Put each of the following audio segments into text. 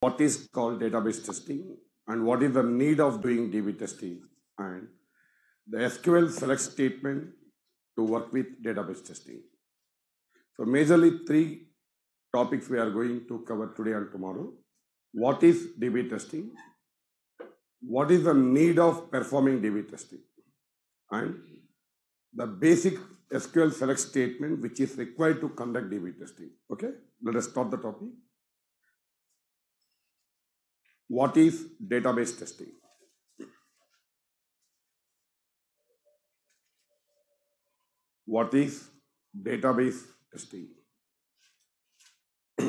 what is called database testing and what is the need of doing DB testing and the SQL select statement to work with database testing. So majorly three topics we are going to cover today and tomorrow. What is DB testing? What is the need of performing DB testing? And the basic SQL select statement which is required to conduct DB testing. Okay, let us start the topic. What is database testing? What is database testing?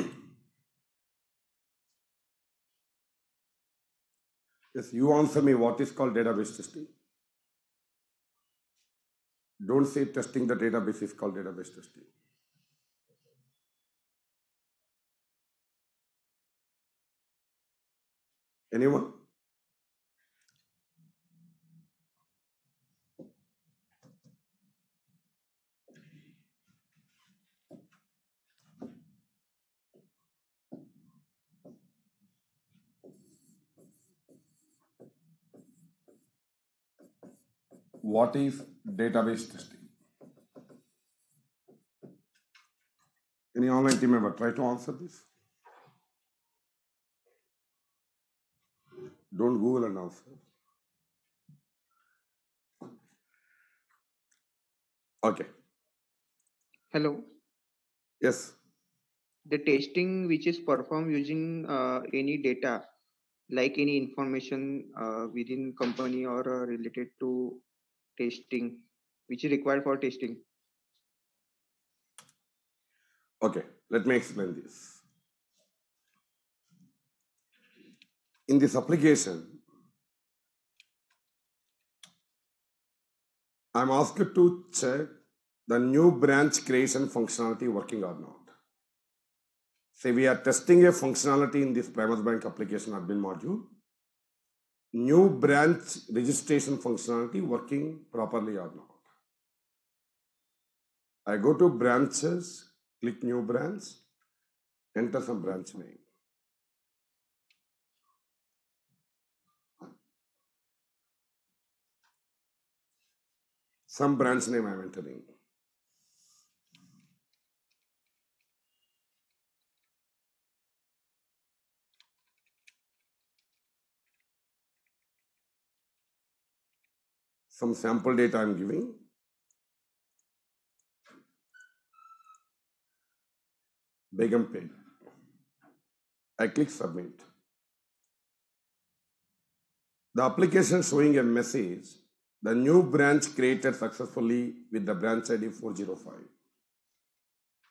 yes, you answer me what is called database testing. Don't say testing the database is called database testing. Anyone? What is database testing? Any online team member try to answer this? Don't Google and answer. Okay. Hello. Yes. The testing which is performed using uh, any data, like any information uh, within company or uh, related to testing, which is required for testing. Okay. Let me explain this. In this application, I'm asked to check the new branch creation functionality working or not. Say we are testing a functionality in this Primus Bank application admin module. New branch registration functionality working properly or not. I go to branches, click new branch, enter some branch name. Some branch name I'm entering. Some sample data I'm giving. Begumpet. I click submit. The application showing a message the new branch created successfully with the branch ID 405.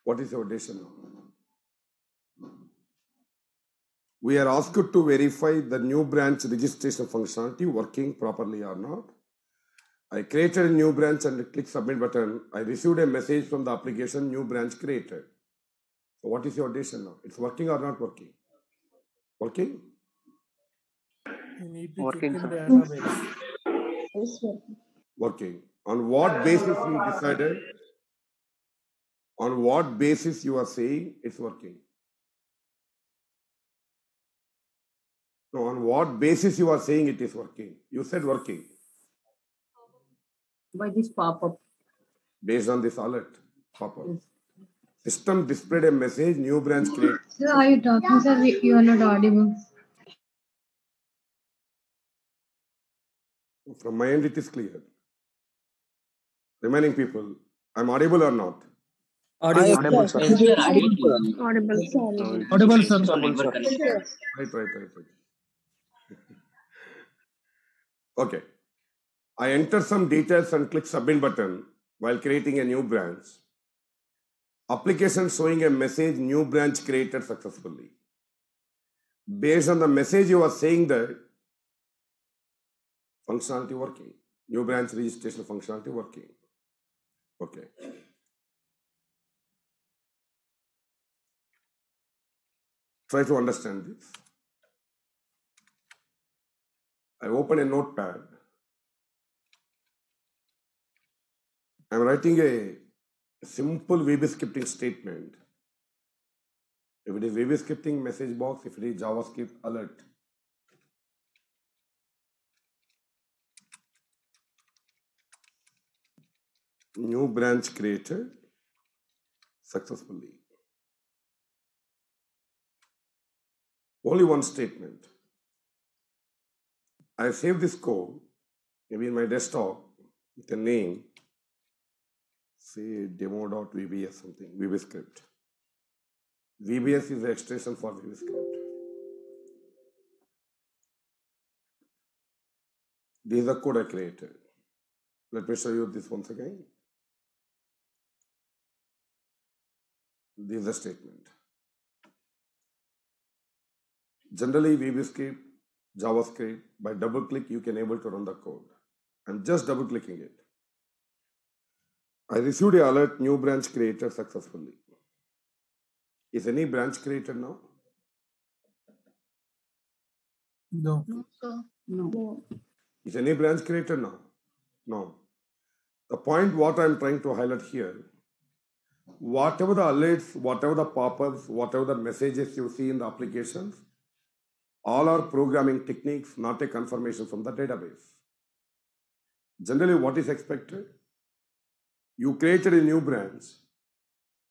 What is your decision now? We are asked to verify the new branch registration functionality working properly or not. I created a new branch and click submit button. I received a message from the application new branch created. So what is your decision now? It's working or not working? Working? You need to Working, check in database. Working. On what basis you decided? On what basis you are saying it's working? No, on what basis you are saying it is working? You said working by this pop-up. based on this alert pop-up. System displayed a message, new branch create. Sir, are you talking, sir? You are not audible. From my end, it is clear. Remaining people, I'm audible or not? Audible, sir. Audible, sir. Audible, sir. Right, right, right, right. okay. I enter some details and click submit button while creating a new branch. Application showing a message new branch created successfully. Based on the message you are saying that functionality working. New branch registration functionality working. Okay. Try to understand this. I open a notepad. I'm writing a simple VB scripting statement If it is VB scripting, message box. If it is JavaScript, alert. New branch created successfully. Only one statement. I save this code, maybe in my desktop, with a name, say demo.vbs something, VBScript. VBS is the extension for VBScript. This is the code I created. Let me show you this once again. This is the statement. Generally, VBScript, JavaScript, by double click, you can able to run the code. I'm just double clicking it. I received a alert new branch created successfully. Is any branch created now? No. No, sir. No. Is any branch created now? No. The point what I'm trying to highlight here, whatever the alerts, whatever the pop-ups, whatever the messages you see in the applications, all are programming techniques, not a confirmation from the database. Generally, what is expected? You created a new branch.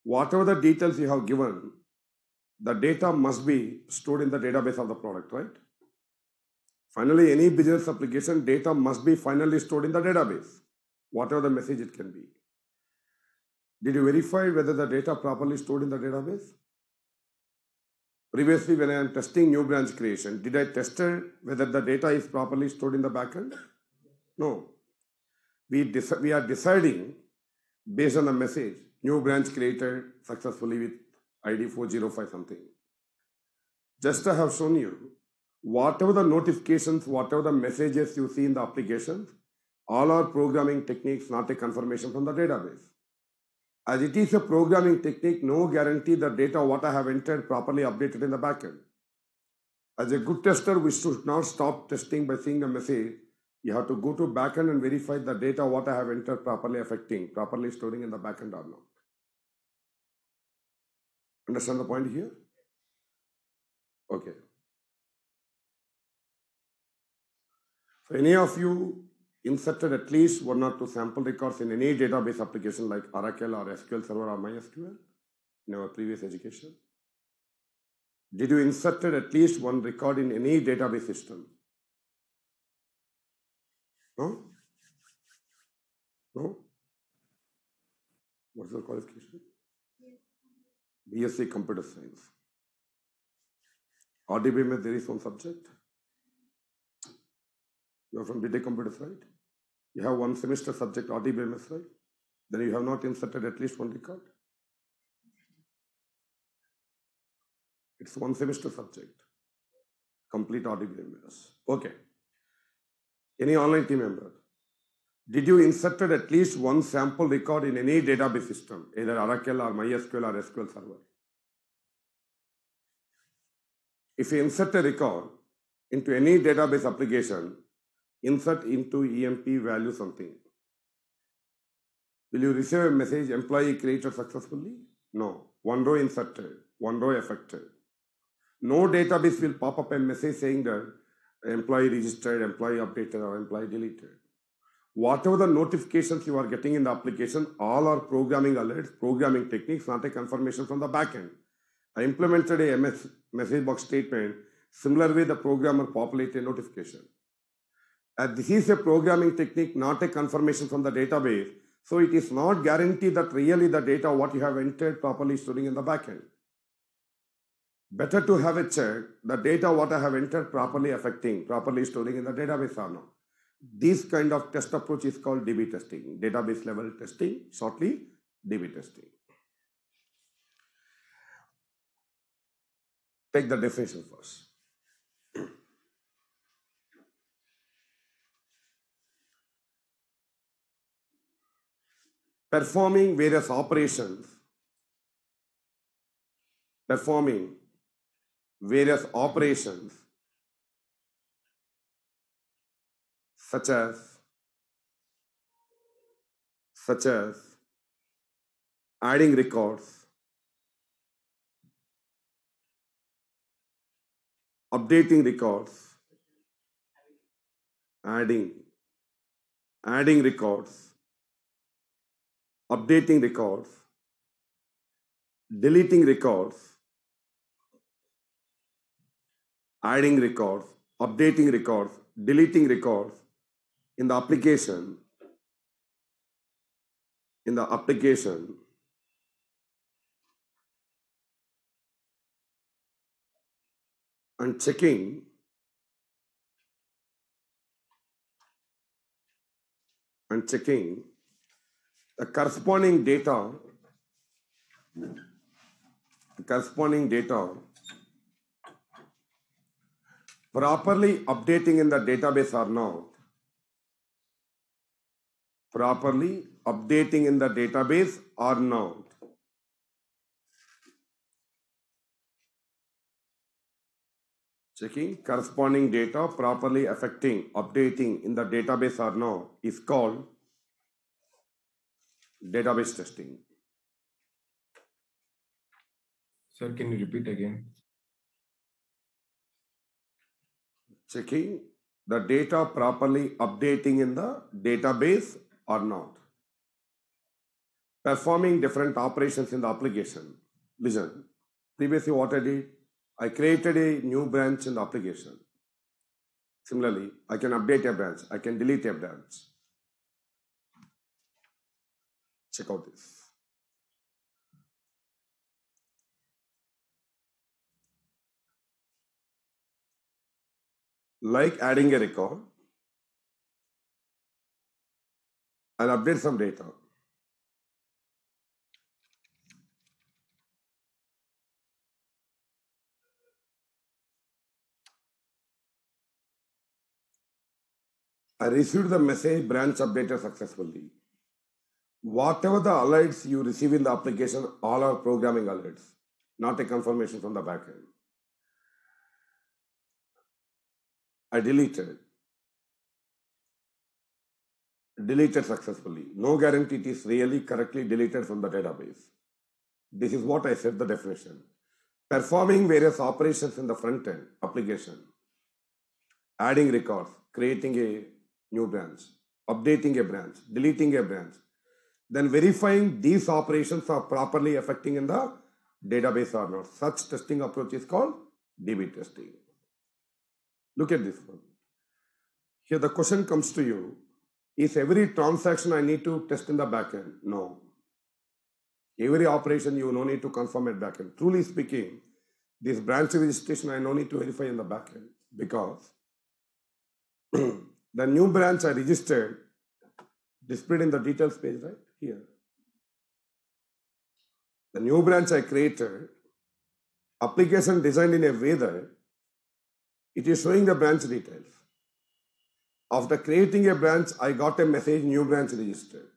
Whatever the details you have given, the data must be stored in the database of the product, right? Finally, any business application data must be finally stored in the database, whatever the message it can be. Did you verify whether the data properly stored in the database? Previously, when I am testing new branch creation, did I test whether the data is properly stored in the backend? No. We, we are deciding based on the message, new branch created successfully with ID 405 something. Just I have shown you, whatever the notifications, whatever the messages you see in the applications, all are programming techniques, not a confirmation from the database. As it is a programming technique, no guarantee the data what I have entered properly updated in the backend. As a good tester, we should not stop testing by seeing a message. You have to go to backend and verify the data what I have entered properly affecting, properly storing in the backend or not. Understand the point here? Okay. So any of you inserted at least one or two sample records in any database application like Oracle or SQL Server or MySQL in our previous education? Did you inserted at least one record in any database system? No? No? What's the qualification? BSc Computer Science. RDBMS, there is one subject. You are from BTech Computer right? You have one semester subject RDBMS, right? Then you have not inserted at least one record. It's one semester subject. Complete RDBMS. Okay. Any online team member? Did you inserted at least one sample record in any database system, either Oracle or MySQL or SQL Server? If you insert a record into any database application, insert into EMP value something. Will you receive a message employee created successfully? No. One row inserted, one row affected. No database will pop up a message saying that employee registered, employee updated, or employee deleted. Whatever the notifications you are getting in the application, all are programming alerts, programming techniques, not a confirmation from the backend. I implemented a MS message box statement. Similar way, the programmer populated a notification. And this is a programming technique, not a confirmation from the database. So it is not guaranteed that really the data what you have entered properly is storing in the backend. Better to have a check the data what I have entered properly affecting, properly storing in the database or not. This kind of test approach is called DB testing, database level testing, shortly DB testing. Take the definition first. Performing various operations, performing various operations such as such as adding records updating records, adding, adding records, updating records, deleting records, adding records, updating records, deleting records in the application, in the application, and checking and checking the corresponding data corresponding data properly updating in the database or not properly updating in the database or not. Checking corresponding data properly affecting updating in the database or not is called database testing Sir, can you repeat again? checking the data properly updating in the database or not. Performing different operations in the application. Listen, previously what I did, I created a new branch in the application. Similarly, I can update a branch, I can delete a branch. Check out this. like adding a record, I'll update some data. I received the message branch updated successfully. Whatever the alerts you receive in the application, all are programming alerts, not a confirmation from the backend. I deleted. Deleted successfully. No guarantee it is really correctly deleted from the database. This is what I said the definition. Performing various operations in the front end application, adding records, creating a new branch, updating a branch, deleting a branch, then verifying these operations are properly affecting in the database or not. Such testing approach is called DB testing. Look at this one. Here the question comes to you, is every transaction I need to test in the backend? No. Every operation you no need to confirm at backend. Truly speaking, this branch registration I no need to verify in the backend because the new branch I registered displayed in the details page right here. The new branch I created, application designed in a way that it is showing the branch details. After creating a branch, I got a message new branch registered.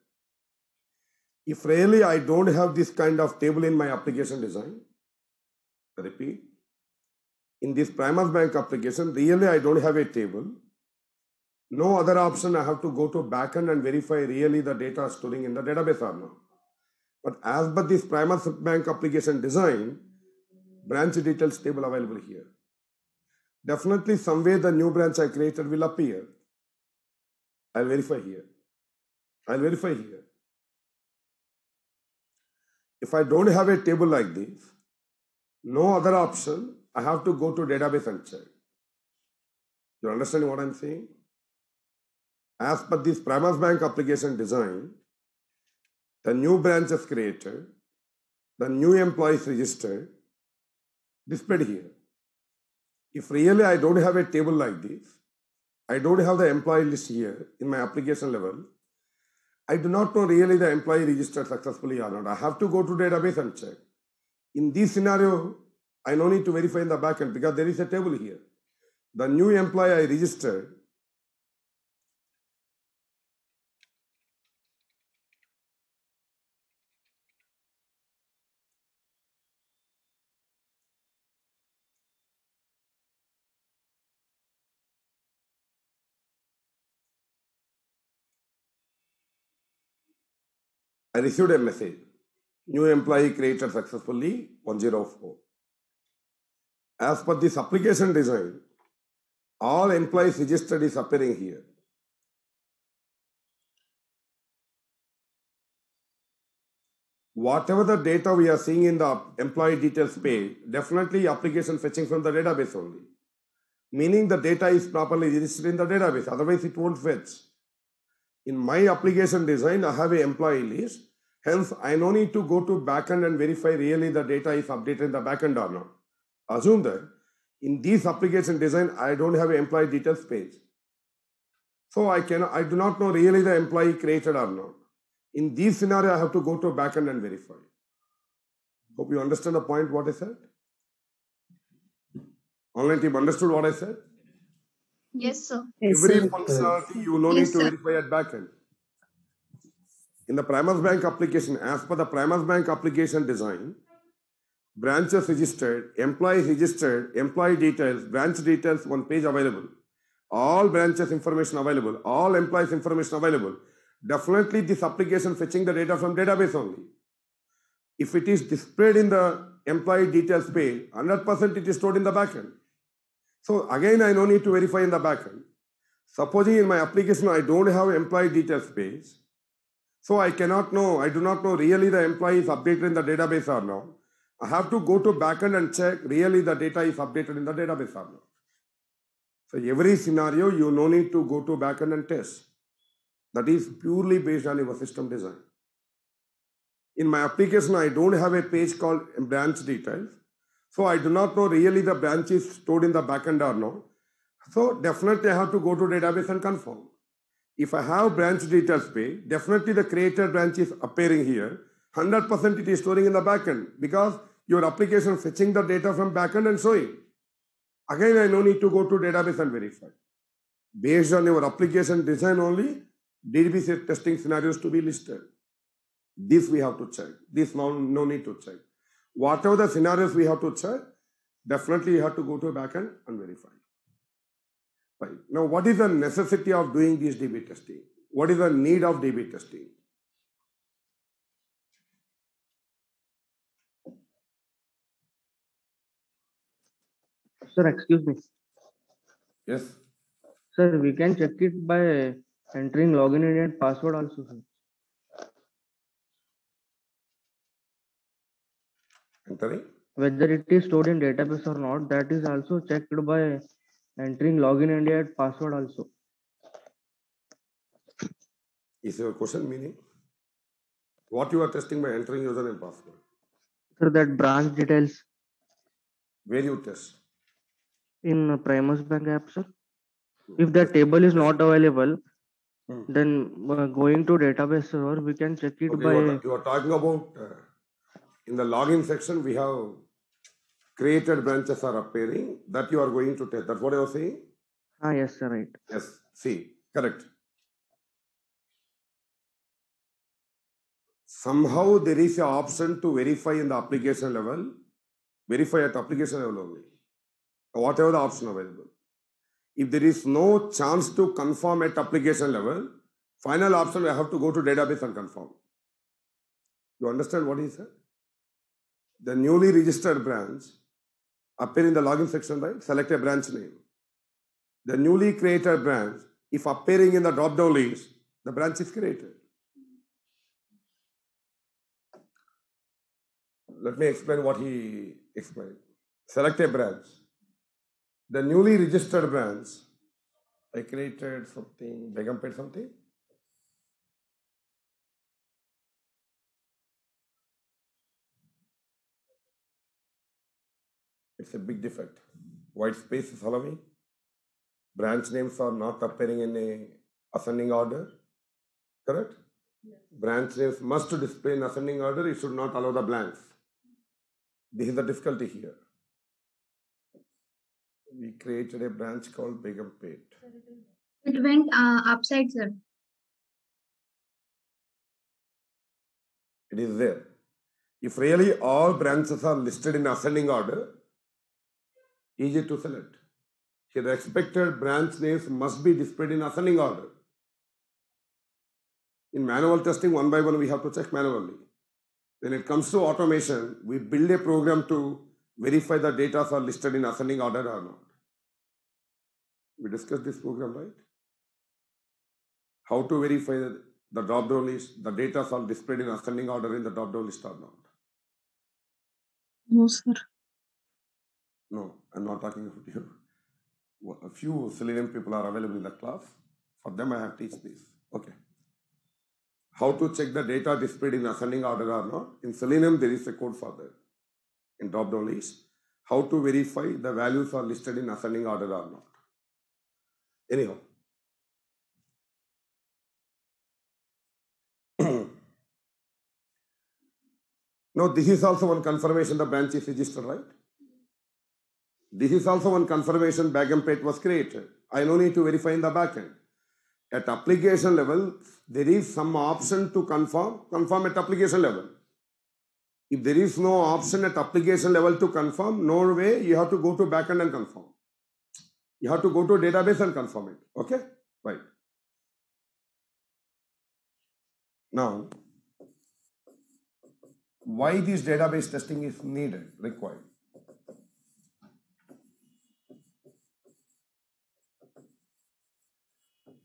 If really I don't have this kind of table in my application design, I repeat, in this Primus Bank application, really I don't have a table. No other option, I have to go to backend and verify really the data storing in the database or not. But as per this Primus Bank application design, branch details table available here. Definitely somewhere the new branch I created will appear. I'll verify here. I'll verify here. If I don't have a table like this, no other option, I have to go to database and check. You understand what I'm saying? As per this Primus Bank application design, the new branch is created, the new employees registered, displayed here. If really I don't have a table like this, I don't have the employee list here in my application level, I do not know really the employee registered successfully or not. I have to go to database and check. In this scenario, I no need to verify in the backend because there is a table here. The new employee I registered, I received a message. New employee created successfully 104. As per this application design, all employees registered is appearing here. Whatever the data we are seeing in the employee details page, definitely application fetching from the database only. Meaning the data is properly registered in the database, otherwise it won't fetch. In my application design, I have a employee list. Hence, I no need to go to backend and verify really the data is updated in the backend or not. Assume that in this application design, I don't have an employee details page. So I cannot, I do not know really the employee created or not. In this scenario, I have to go to backend and verify. Hope you understand the point what I said. Online team understood what I said? Yes, sir. Every functionality you no Yes, need to sir. verify at backend. In the Primus Bank application, as per the Primus Bank application design, branches registered, employees registered, employee details, branch details, one page available. All branches information available, all employees information available. Definitely this application fetching the data from database only. If it is displayed in the employee details page, 100% it is stored in the backend. So again, I no need to verify in the backend. Supposing in my application I don't have employee details page, so I cannot know, I do not know really the employee is updated in the database or not. I have to go to backend and check really the data is updated in the database or not. So every scenario, you no need to go to backend and test. That is purely based on your system design. In my application, I don't have a page called branch details. So I do not know really the branch is stored in the backend or not. So definitely I have to go to database and confirm. If I have branch details page, definitely the created branch is appearing here. 100% it is storing in the backend because your application fetching the data from backend and showing. Again, I no need to go to database and verify. Based on your application design only, DBC testing scenarios to be listed. This we have to check. This no, no need to check. Whatever the scenarios we have to check, definitely you have to go to backend and verify. Right. Now, what is the necessity of doing this DB testing? What is the need of DB testing? Sir, excuse me. Yes. Sir, we can check it by entering login ID and password also, sir. Entering? Whether it is stored in database or not, that is also checked by entering login ID and password also. Is your question meaning? What you are testing by entering user and password? Sir, that branch details Where you test? in Primus Bank app, sir. If the table is not available, Hmm. then uh, going to database server, we can check it Okay, by. you, are, you are talking about uh, in the login section, we have created branches are appearing that you are going to test. That's what I was saying? Ah, yes, sir, right. Yes. See, correct. Somehow there is an option to verify in the application level, verify at application level only, whatever the option available. If there is no chance to confirm at application level, final option I have to go to database and confirm. You understand what he said? The newly registered branch appear in the login section, right? Select a branch name. The newly created branch, if appearing in the drop-down list, the branch is created. Let me explain what he explained. Select a branch. The newly registered branch, I created something, Begumpet something. It's a big defect. White space is allowing. Branch names are not appearing in a ascending order. Correct? Branch names must display in ascending order. It should not allow the blanks. This is the difficulty here. We created a branch called Begumpet. It went uh, upside, sir. It is there. If really all branches are listed in ascending order, easy to select. Here the expected branch names must be displayed in ascending order. In manual testing, one by one we have to check manually. When it comes to automation, we build a program to verify the data are listed in ascending order or not? We discussed this program, right? How to verify the, the drop-down list, the data are displayed in ascending order in the drop-down list or not? No, sir. No, I'm not talking about you. A few Selenium people are available in the class. For them, I have teach this. Okay. How to check the data displayed in ascending order or not? In Selenium, there is a code for that. In drop-down list, how to verify the values are listed in ascending order or not? Anyhow. now, this is also one confirmation the branch is registered, right? This is also one confirmation backend page was created. I no need to verify in the backend. At application level, there is some option to confirm, confirm at application level. If there is no option at application level to confirm, no way, you have to go to backend and confirm. You have to go to database and confirm it. Okay? Right. Now, why this database testing is needed, required?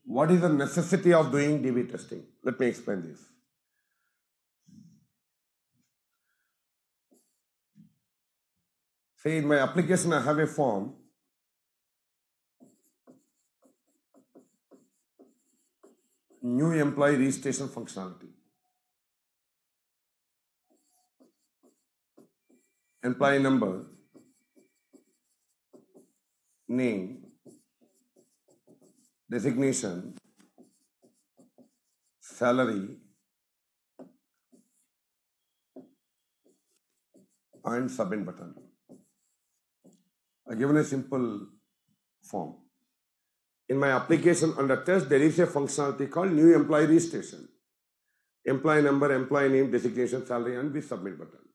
What is the necessity of doing DB testing? Let me explain this. Say in my application, I have a form. New employee registration functionality. Employee number, name, designation, salary, and submit button. I given a simple form. In my application under test, there is a functionality called new employee registration. Employee number, employee name, designation, salary, and the submit button.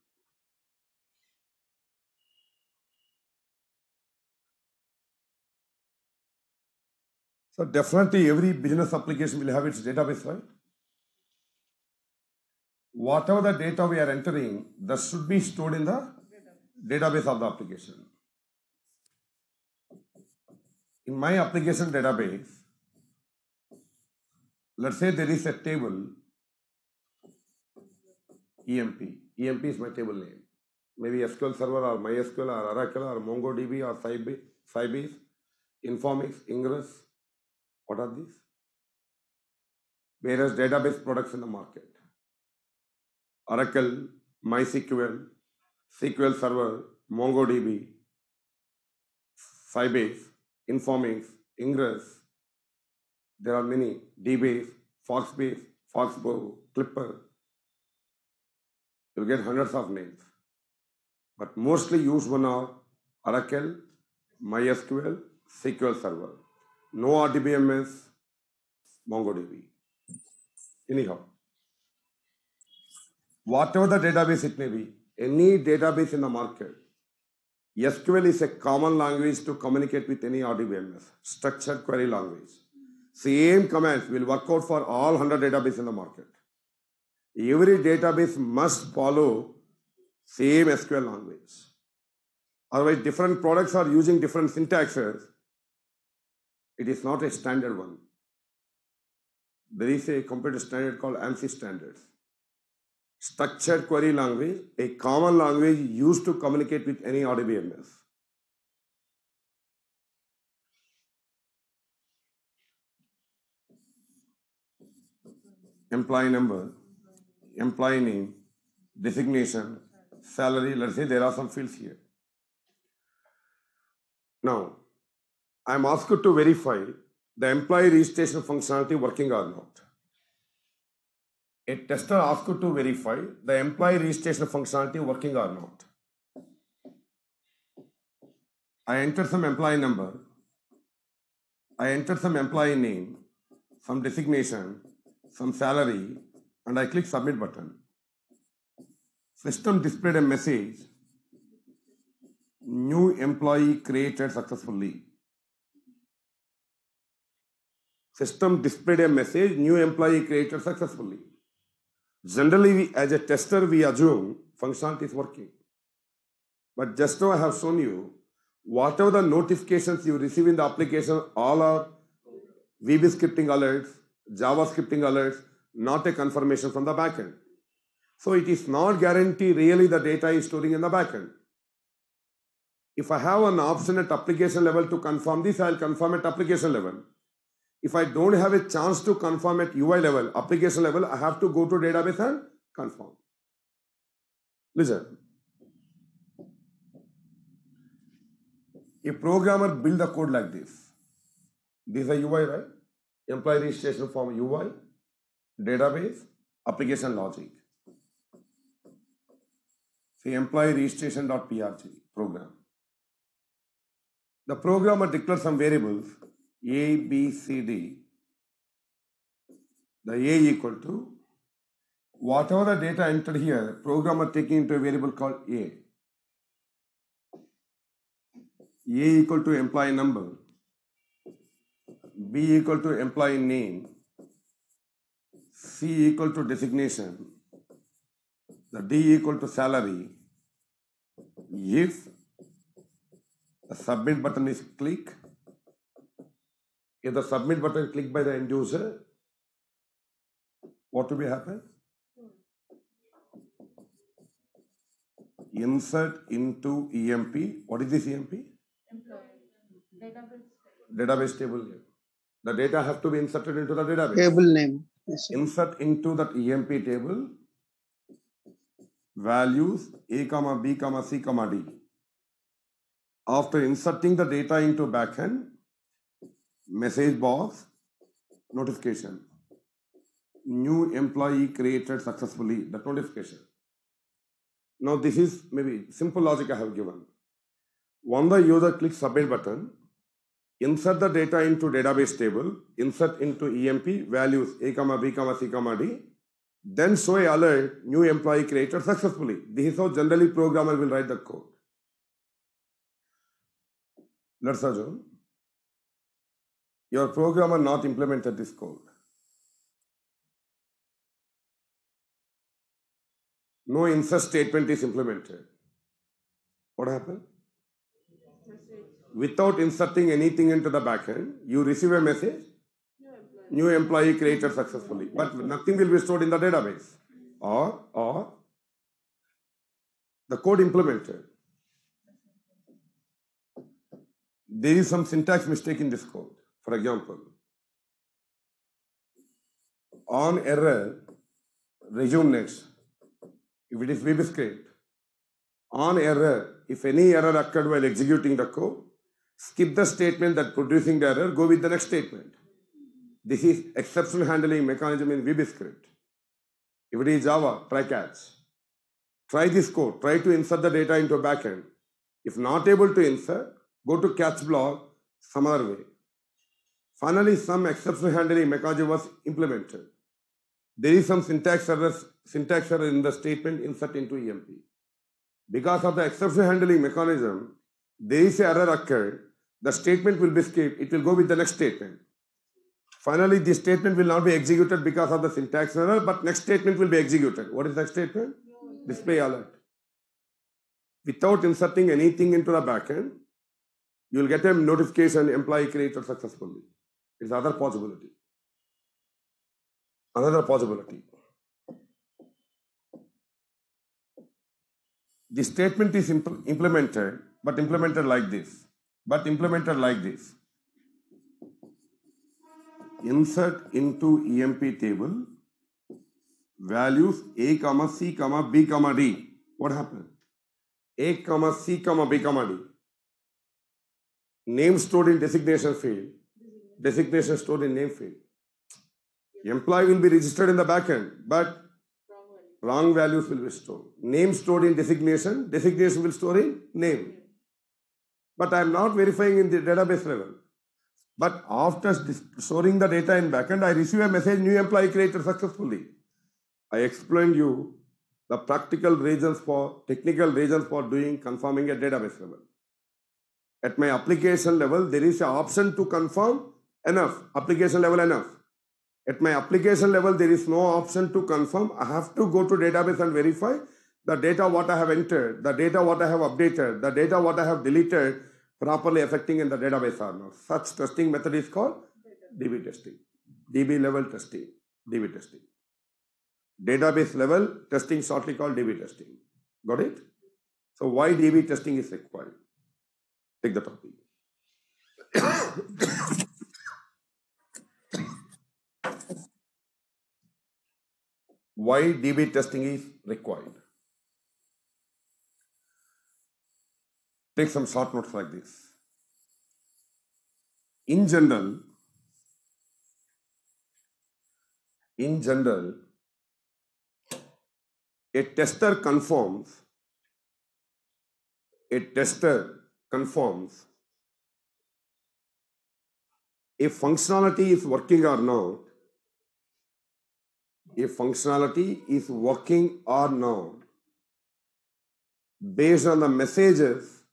So definitely every business application will have its database, right? Whatever the data we are entering, that should be stored in the database of the application. In my application database, let's say there is a table EMP. EMP is my table name. Maybe SQL Server or MySQL or Oracle or MongoDB or Sybase, Sybase Informix, Ingres. What are these? Various database products in the market. Oracle, MySQL, SQL Server, MongoDB, Sybase, Informix, Ingres. There are many. DBase, Foxbase, FoxPro, Clipper. You'll get hundreds of names. But mostly used one are Oracle, MySQL, SQL Server. No RDBMS, MongoDB. Anyhow, whatever the database it may be, any database in the market, SQL is a common language to communicate with any RDBMS, structured query language. Same commands will work out for all 100 databases in the market. Every database must follow same SQL language. Otherwise, different products are using different syntaxes. It is not a standard one. There is a computer standard called ANSI standards. Structured query language, a common language used to communicate with any RDBMS. Employee number, employee name, designation, salary. Let's say there are some fields here. Now, I am asked to verify the employee registration functionality working or not. A tester asked to verify the employee registration functionality working or not. I enter some employee number. I enter some employee name, some designation, some salary, and I click submit button. System displayed a message. New employee created successfully. System displayed a message, new employee created successfully. Generally, we, as a tester, we assume functionality is working. But just now I have shown you whatever the notifications you receive in the application, all are VB scripting alerts, Java scripting alerts, not a confirmation from the backend. So it is not guarantee really the data is storing in the backend. If I have an option at application level to confirm this, I'll confirm at application level. If I don't have a chance to confirm at UI level, application level, I have to go to database and confirm. Listen. A programmer build a code like this. This is a UI, right? Employee registration form UI, database, application logic. See employee registration.prg program. The programmer declares some variables A, B, C, D. The A equal to whatever the data entered here, programmer taking into a variable called A. A equal to employee number, B equal to employee name, C equal to designation, the D equal to salary. If the submit button is click, if the submit button clicked by the end user, what will be happen? Insert into EMP. What is this EMP? Database table. The data have to be inserted into the database. Table name. Yes. Insert into that EMP table values A comma B comma C comma D. After inserting the data into backend, message box, notification. New employee created successfully, that notification. Now this is maybe simple logic I have given. When the user clicks submit button, insert the data into database table, insert into EMP values A comma B comma C comma D, then show alert new employee created successfully. This is how generally programmer will write the code. Let's assume your programmer not implemented this code. No insert statement is implemented. What happened? Without inserting anything into the backend, you receive a message. New employee created successfully, but nothing will be stored in the database. Or, or the code implemented. There is some syntax mistake in this code. For example, on error, resume next. If it is VB script, on error, if any error occurred while executing the code, skip the statement that producing the error, go with the next statement. This is exception handling mechanism in VB script. If it is Java, try catch. Try this code. Try to insert the data into a backend. If not able to insert, go to catch block some other way. Finally, some exception handling mechanism was implemented. There is some syntax error, syntax error in the statement insert into EMP. Because of the exception handling mechanism, there is an error occurred. The statement will be skipped. It will go with the next statement. Finally, this statement will not be executed because of the syntax error, but next statement will be executed. What is next statement? Display alert. Without inserting anything into the backend, you will get a notification employee created successfully. It's other possibility. Another possibility. The statement is impl- implemented, but implemented like this. But implemented like this. Insert into EMP table values A comma C comma B comma D. What happened? A comma C comma B comma D. Name stored in designation field. Designation stored in name field. Employee will be registered in the backend, but wrong values will be stored. Name stored in designation, designation will store in name. But I am not verifying in the database level. But after storing the data in backend, I receive a message new employee created successfully. I explained you the practical reasons for technical reasons for doing confirming a database level. At my application level, there is an option to confirm enough, application level enough. At my application level, there is no option to confirm. I have to go to database and verify. the data what I have entered, the data what I have updated, the data what I have deleted properly affecting in the database or not. Such testing method is called DB testing. DB level testing, DB testing. Database level testing shortly called DB testing. Got it? So why DB testing is required? Take the topic. why DB testing is required? Take some short notes like this. In general, in general, a tester confirms, a tester confirms if functionality is working or not, if functionality is working or not, based on the messages,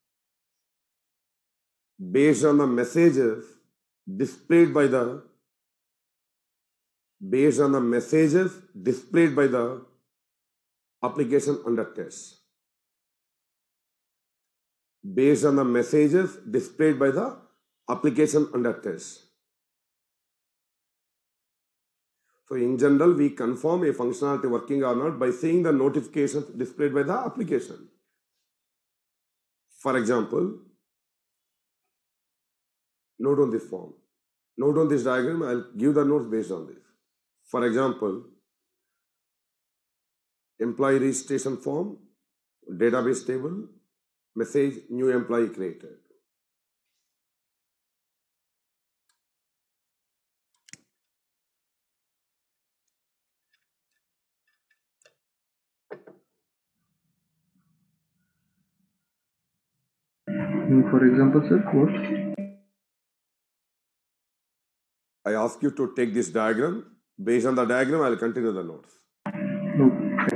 based on the messages displayed by the based on the messages displayed by the application under test. Based on the messages displayed by the application under test. So in general, we confirm a functionality working or not by seeing the notifications displayed by the application. For example, note on this form. Note on this diagram, I'll give the notes based on this. For example, employee registration form, database table, message new employee created. For example, sir, what? I ask you to take this diagram. Based on the diagram, I'll continue the notes. No.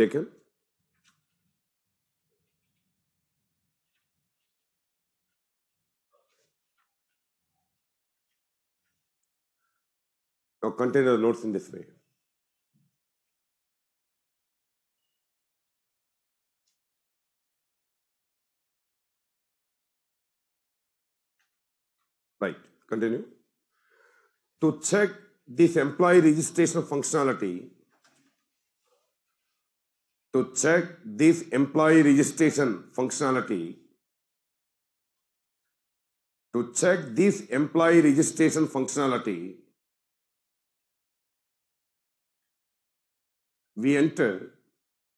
Taken? Now continue the notes in this way. Right, continue. To check this employee registration functionality, to check this employee registration functionality, to check this employee registration functionality, we enter,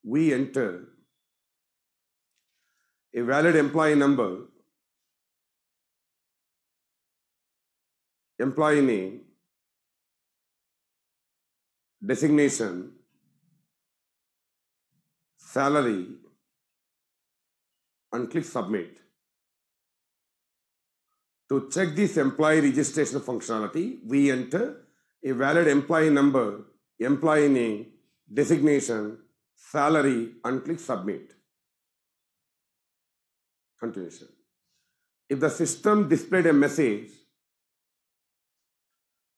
we enter a valid employee number, employee name, designation, salary, and click submit. To check this employee registration functionality, we enter a valid employee number, employee name, designation, salary, and click submit. Continuation. If the system displayed a message,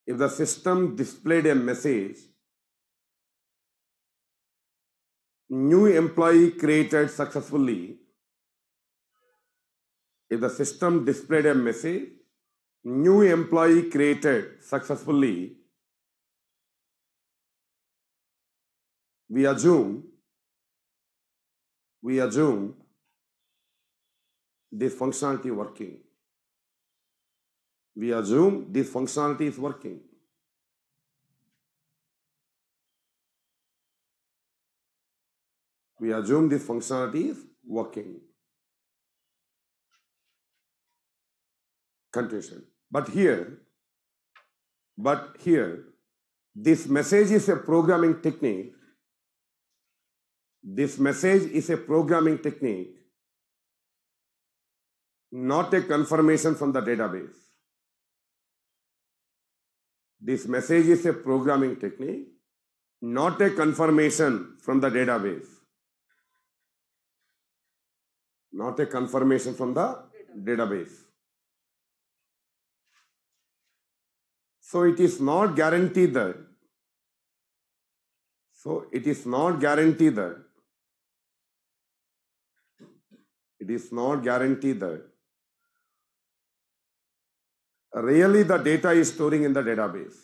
if the system displayed a message, new employee created successfully, if the system displayed a message, new employee created successfully, we assume, we assume this functionality working. We assume this functionality is working. We assume this functionality is working. Continuation. But here, but here, this message is a programming technique This message is a programming technique, not a confirmation from the database. This message is a programming technique, not a confirmation from the database. Not a confirmation from the database. So it is not guaranteed that. So it is not guaranteed that. It is not guaranteed that really the data is storing in the database.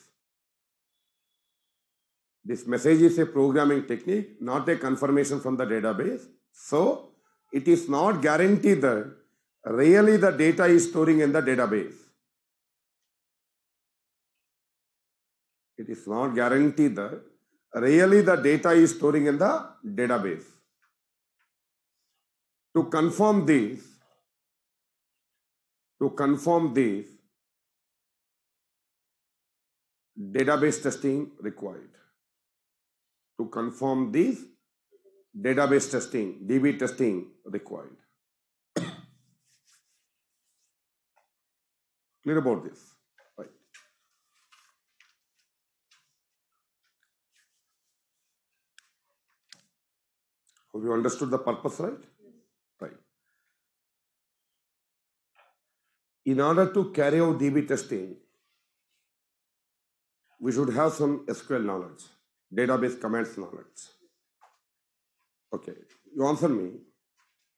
This message is a programming technique, not a confirmation from the database. So it is not guaranteed that really the data is storing in the database. It is not guaranteed that really the data is storing in the database. To confirm this, to confirm this, database testing required. To confirm this, database testing, DB testing required. Clear about this? Right. Have you understood the purpose, right? Right. In order to carry out DB testing, we should have some SQL knowledge, database commands knowledge. Okay, you answer me.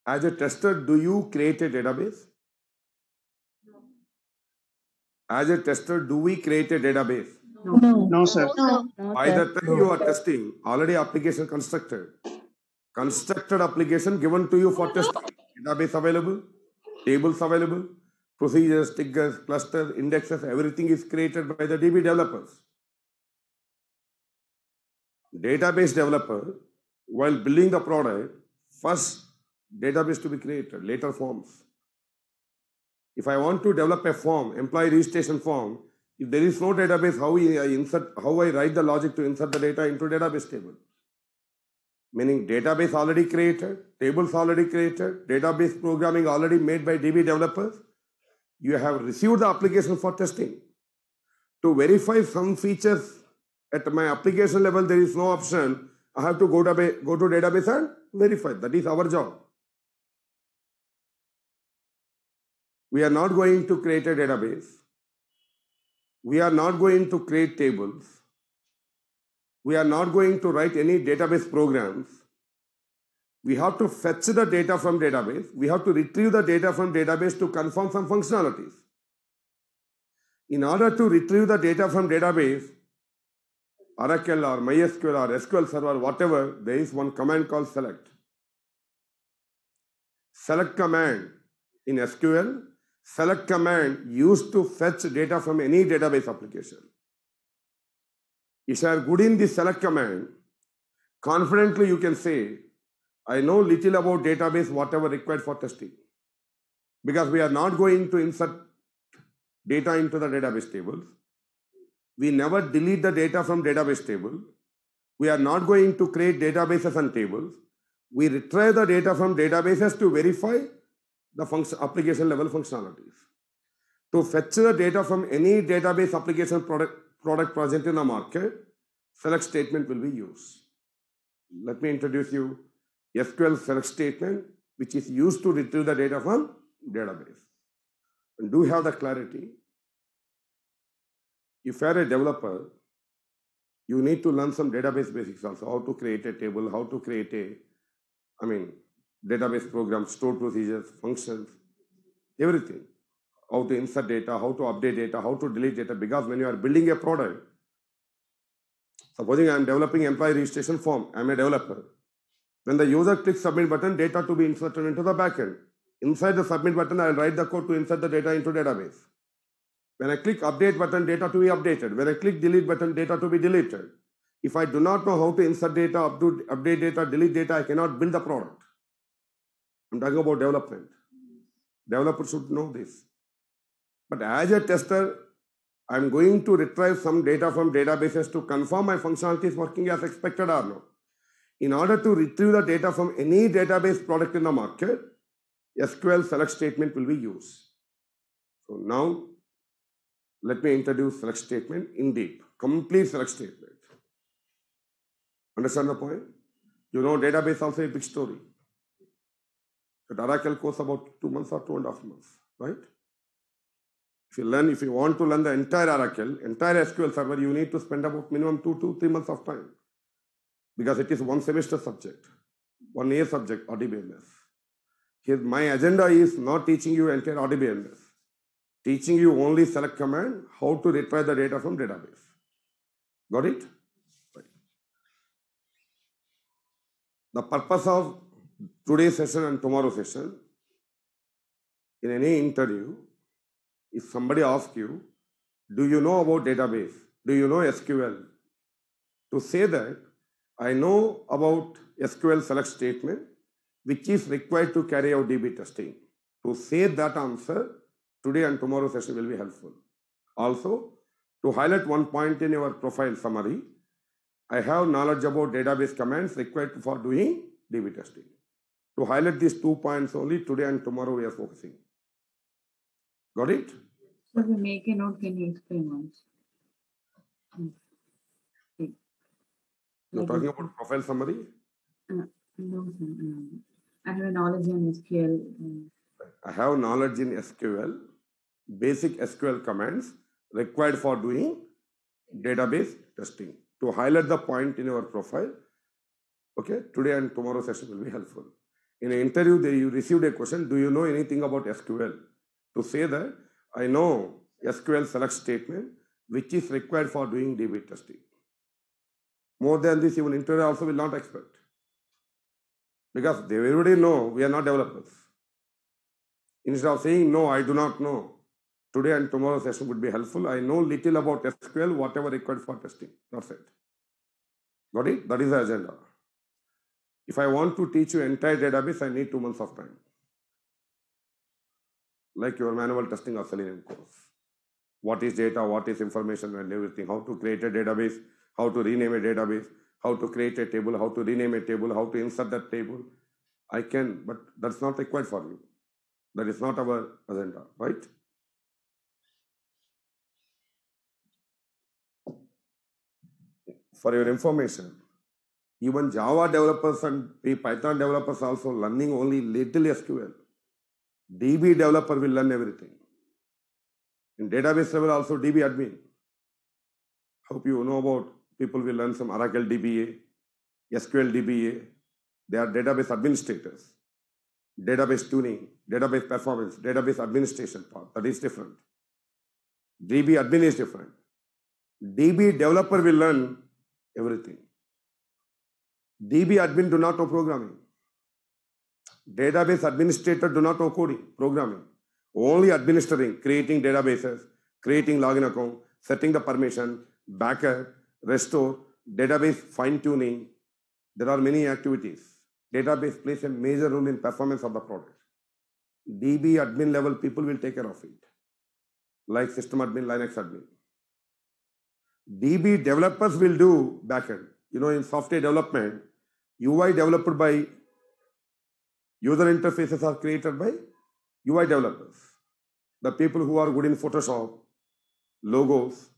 As a tester, do you create a database? No. As a tester, do we create a database? No. No, no sir. No. By the time you are testing, already application constructed. Constructed application given to you for testing. Database available, tables available, procedures, triggers, clusters, indexes, everything is created by the DB developers. Database developer, while building the product, first database to be created, later forms. If I want to develop a form, employee registration form, if there is no database, how I uh, insert, how I write the logic to insert the data into database table? Meaning database already created, tables already created, database programming already made by DB developers. You have received the application for testing. To verify some features at my application level, there is no option. I have to go to, go to database and verify. That is our job. We are not going to create a database. We are not going to create tables. We are not going to write any database programs. We have to fetch the data from database. We have to retrieve the data from database to confirm some functionalities. In order to retrieve the data from database, Oracle or MySQL or SQL Server, whatever, there is one command called select. Select command in SQL, select command used to fetch data from any database application. If you are good in this select command, confidently you can say, I know little about database, whatever required for testing. Because we are not going to insert data into the database tables. We never delete the data from database table. We are not going to create databases and tables. We retrieve the data from databases to verify the function, application level functionalities. To fetch the data from any database application product, product present in the market, select statement will be used. Let me introduce you SQL select statement, which is used to retrieve the data from database. And do you have the clarity? If you are a developer, you need to learn some database basics also, how to create a table, how to create a, I mean, database program, stored procedures, functions, everything. How to insert data, how to update data, how to delete data. Because when you are building a product, supposing I am developing employee registration form, I am a developer. When the user clicks submit button, data to be inserted into the backend. Inside the submit button, I will write the code to insert the data into database. When I click update button, data to be updated. When I click delete button, data to be deleted. If I do not know how to insert data, update, data, delete data, I cannot build the product. I'm talking about development. Developers should know this. But as a tester, I'm going to retrieve some data from databases to confirm my functionality is working as expected or not. In order to retrieve the data from any database product in the market, SQL select statement will be used. So now, let me introduce select statement in deep, complete select statement. Understand the point? You know, database also a big story. But Oracle course about two months or two and a half months, right? If you learn, if you want to learn the entire Oracle, entire SQL server, you need to spend about minimum two to three months of time because it is one semester subject, one year subject, RDBMS. Here, my agenda is not teaching you entire RDBMS, teaching you only select command, how to retrieve the data from database. Got it? The purpose of today's session and tomorrow's session, in any interview, if somebody asks you, do you know about database? Do you know SQL? To say that, I know about SQL select statement, which is required to carry out DB testing. To say that answer, today and tomorrow session will be helpful. Also, to highlight one point in your profile summary, I have knowledge about database commands required for doing DB testing. To highlight these two points only, today and tomorrow we are focusing. Got it? So we make a note, can you explain once? You're talking about profile summary? No, sir. um, I have knowledge in SQL. I have knowledge in SQL, basic SQL commands required for doing database testing. To highlight the point in your profile, okay, today and tomorrow session will be helpful. In an interview, they, you received a question, do you know anything about SQL? To say that, I know SQL select statement, which is required for doing DB testing. More than this, even interview also will not expect. Because they already know we are not developers. Instead of saying, no, I do not know, today and tomorrow session would be helpful. I know little about SQL, whatever required for testing. That's it. Got it? That is the agenda. If I want to teach you entire database, I need two months of time. Like your manual testing of Selenium course. What is data, what is information and everything, how to create a database, how to rename a database, how to create a table, how to rename a table, how to insert that table. I can, but that's not required for you. That is not our agenda, right? For your information, even Java developers and Python developers also learning only little SQL. DB developer will learn everything. In database level also DB admin. Hope you know about people will learn some Oracle DBA, SQL DBA. They are database administrators. Database tuning, database performance, database administration part. That is different. DB admin is different. DB developer will learn everything. DB admin do not know programming. Database administrator do not know coding, programming. Only administering, creating databases, creating login account, setting the permission, backup, restore, database fine tuning. There are many activities. Database plays a major role in performance of the product. DB admin level people will take care of it, like system admin, Linux admin. DB developers will do backend. You know, in software development, UI developed by user interfaces are created by UI developers. The people who are good in Photoshop, logos,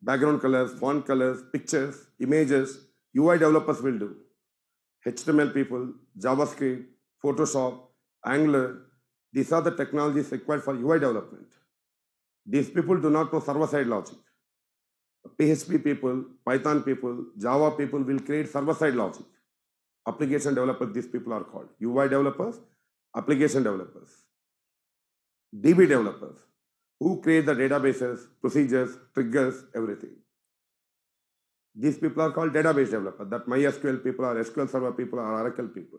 background colors, font colors, pictures, images, UI developers will do. HTML people, JavaScript, Photoshop, Angular, these are the technologies required for UI development. These people do not know server-side logic. PHP people, Python people, Java people will create server-side logic. Application developers, these people are called. UI developers, application developers. DB developers, who create the databases, procedures, triggers, everything. These people are called database developers. That MySQL people are SQL Server people are Oracle people.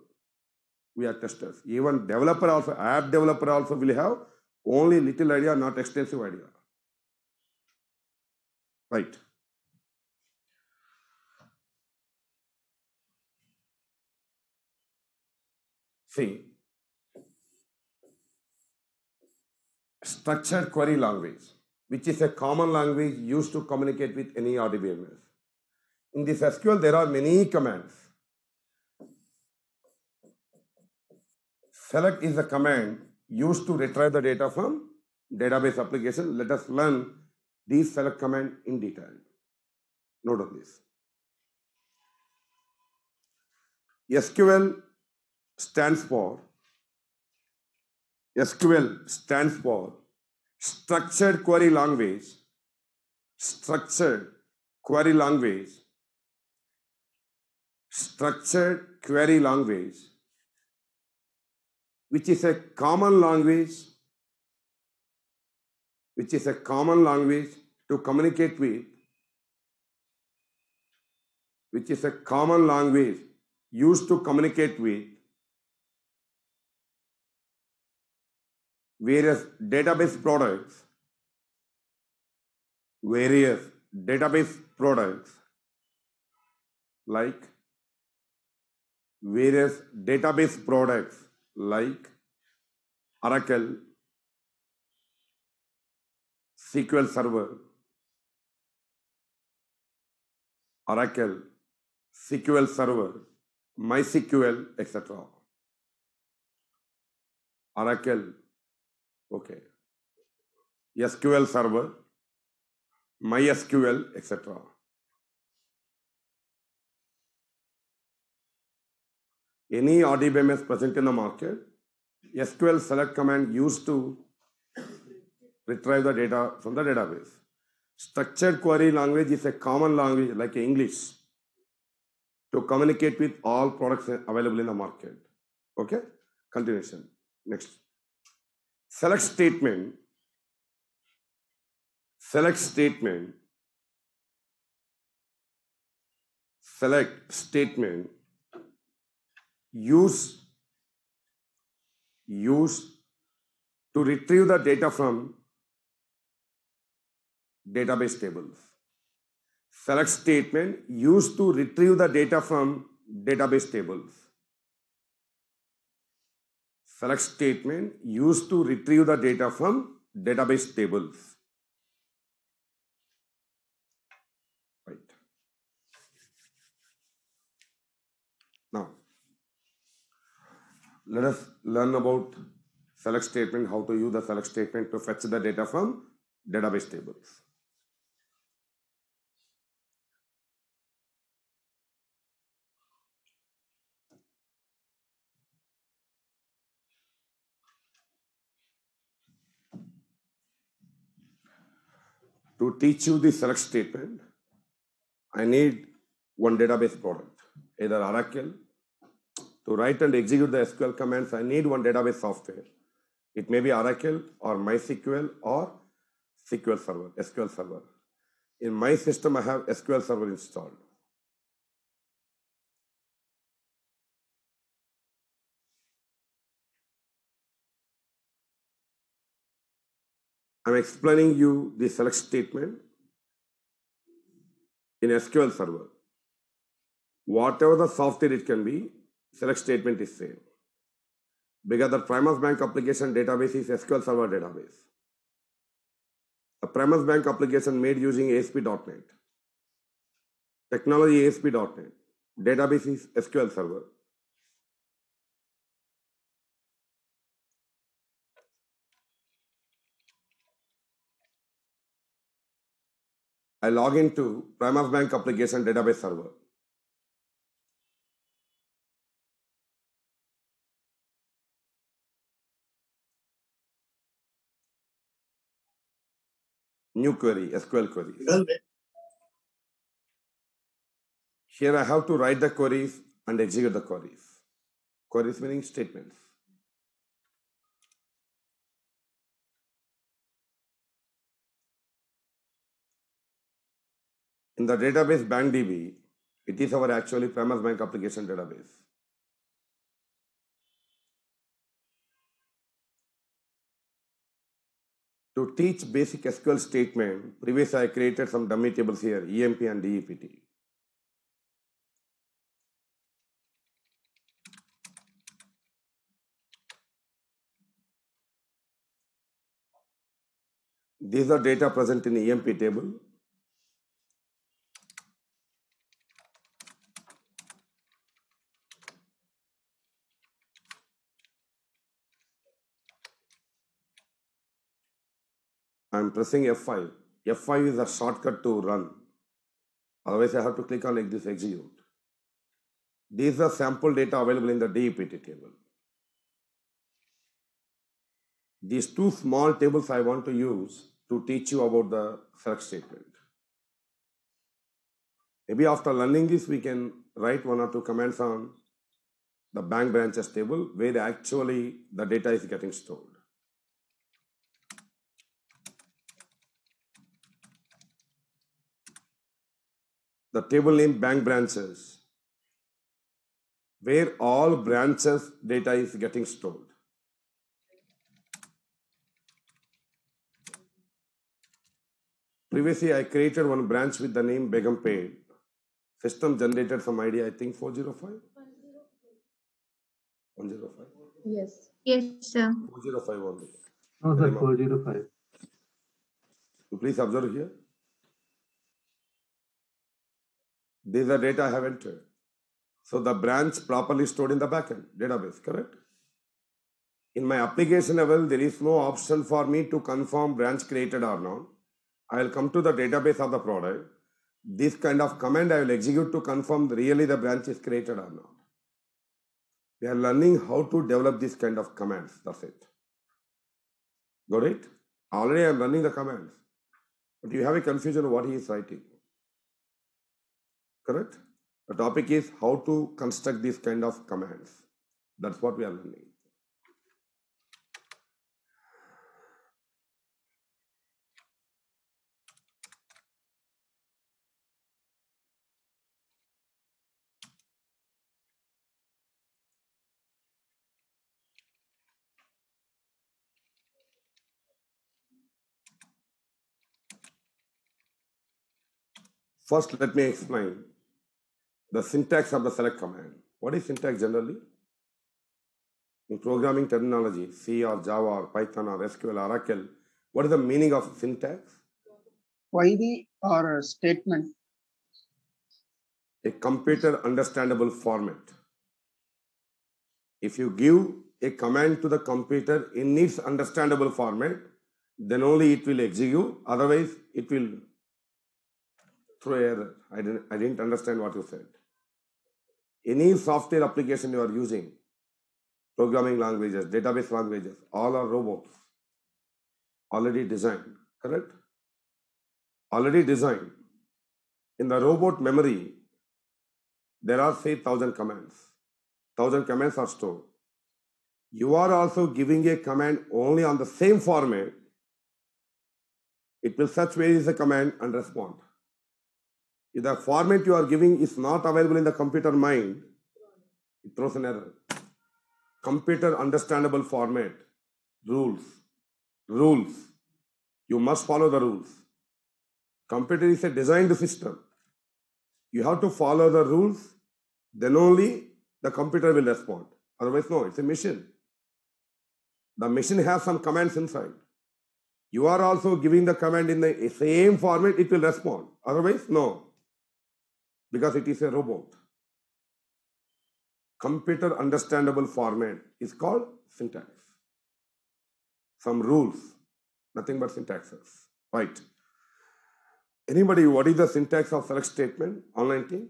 We are testers. Even developer also, app developer also will have only little idea, not extensive idea. Right. See, structured query language, which is a common language used to communicate with any RDBMS. In this SQL, there are many commands. Select is a command used to retrieve the data from database application. Let us learn these select command in detail. Note on this. SQL stands for SQL stands for structured query language structured query language structured query language which is a common language which is a common language to communicate with which is a common language used to communicate with various database products various database products like various database products like Oracle, SQL Server, Oracle, SQL Server, MySQL, etc. Oracle, okay, SQL Server, MySQL, etc. Any RDBMS present in the market, SQL select command used to retrieve the data from the database. Structured query language is a common language like English to communicate with all products available in the market. Okay? Continuation. Next. Select statement. Select statement. Select statement. Use use to retrieve the data from database tables. Select statement used to retrieve the data from database tables. Select statement used to retrieve the data from database tables. Right. Now, let us learn about select statement, how to use the select statement to fetch the data from database tables. To teach you the select statement, I need one database product, either Oracle. To write and execute the SQL commands, I need one database software. It may be Oracle or MySQL or SQL Server, SQL Server. In my system, I have SQL Server installed. I'm explaining you the select statement in SQL Server. Whatever the software it can be, select statement is same. Because the Primus Bank application database is SQL Server database. The Primus Bank application made using ASP.NET. Technology ASP.NET. Database is SQL Server. I log into Primus Bank application database server. New query, SQL query. Here I have to write the queries and execute the queries. Queries meaning statements. In the database BankDB, it is our actually Primus Bank application database. To teach basic SQL statement, previously I created some dummy tables here, EMP and DEPT. These are data present in the EMP table. I'm pressing F5. F5 is a shortcut to run. Otherwise, I have to click on like this execute. These are sample data available in the DEPT table. These two small tables I want to use to teach you about the select statement. Maybe after learning this, we can write one or two comments on the bank branches table where actually the data is getting stored. The table name bank branches where all branches data is getting stored. Previously, I created one branch with the name Begumpet. System generated some ID, I think 405? 105? Yes. Yes, sir. 405 only. No, sir, 405. So please observe here. These are data I have entered. So the branch properly stored in the backend database, correct? In my application level, there is no option for me to confirm branch created or not. I will come to the database of the product. This kind of command I will execute to confirm really the branch is created or not. We are learning how to develop this kind of commands. That's it. Got it? Already I am running the commands. But you have a confusion what he is writing. Correct? The topic is how to construct these kind of commands. That's what we are learning. First, let me explain the syntax of the select command. What is syntax generally? In programming terminology, C or Java or Python or SQL, or Oracle, what is the meaning of syntax? query or a statement A computer understandable format. If you give a command to the computer in its understandable format, then only it will execute, otherwise, it will throw error. I didn't, I didn't understand what you said. Any software application you are using, programming languages, database languages, all are robots. Already designed, correct? Already designed. In the robot memory, there are say thousand commands. Thousand commands are stored. You are also giving a command only on the same format. It will search where is the command and respond. If the format you are giving is not available in the computer mind, it throws an error. Computer understandable format, rules, rules. You must follow the rules. Computer is a designed system. You have to follow the rules, then only the computer will respond. Otherwise, no, it's a machine. The machine has some commands inside. You are also giving the command in the same format, it will respond. Otherwise, no because it is a robot. Computer understandable format is called syntax. Some rules, nothing but syntaxes. Right. Anybody, what is the syntax of select statement? Online team?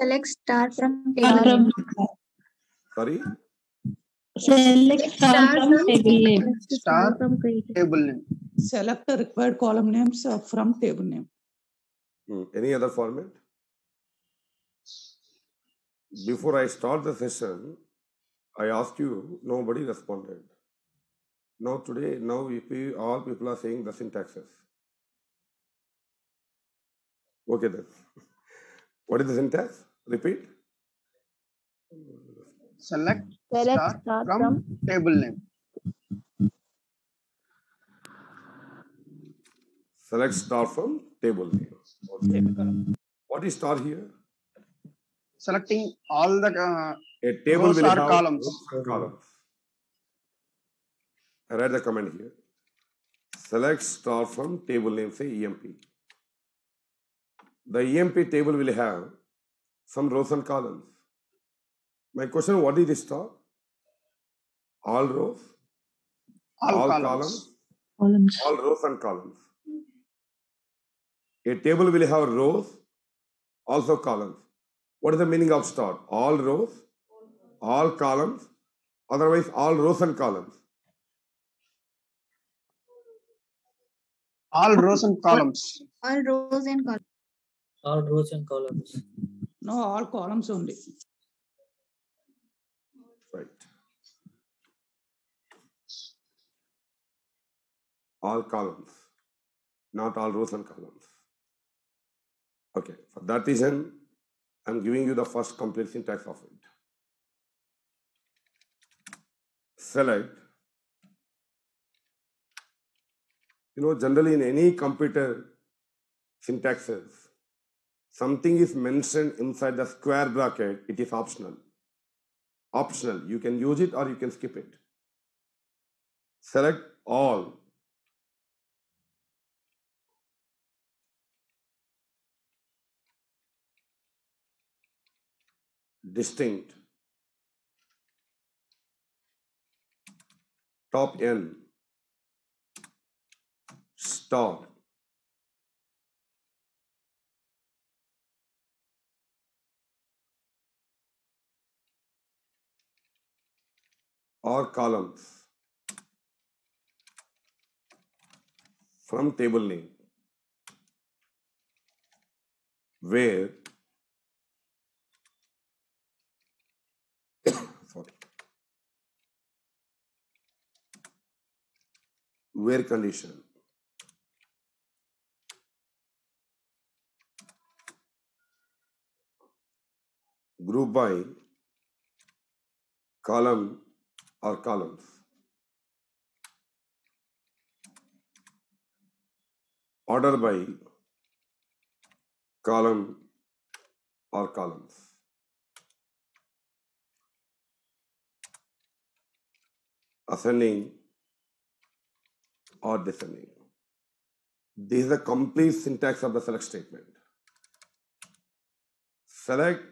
Select star from table. Sorry? select star Star from from table name. Star from table name. Select the required column names uh, from table name. Hmm, Any other format? Before I start the session, I asked you, nobody responded. Now today, now if we, all people are saying the syntaxes. Okay then. What is the syntax? Repeat. Select Select star star from from table name. Select star from table name. Okay. What is star here? Selecting all the uh, A table Rows will have columns? rows and columns. I write the command here. Select star from table name, say EMP. The EMP table will have some rows and columns. My question, what is this star? All rows, all, all columns. columns, Columns. All rows and columns. A table will have rows, also columns. What is the meaning of star? All rows, all columns, otherwise all rows and columns. All rows and columns. All rows and columns. All rows and columns. No, all columns only. Right. All columns, not all rows and columns. Okay, for that reason, I'm giving you the first complete syntax of it. Select. You know, generally in any computer syntaxes, something is mentioned inside the square bracket, it is optional optional. You can use it or you can skip it. Select all. Distinct. Top N. Star. or columns from table name where sorry where condition group by column or columns. Order by column or columns. Ascending or descending. This is the complete syntax of the select statement. Select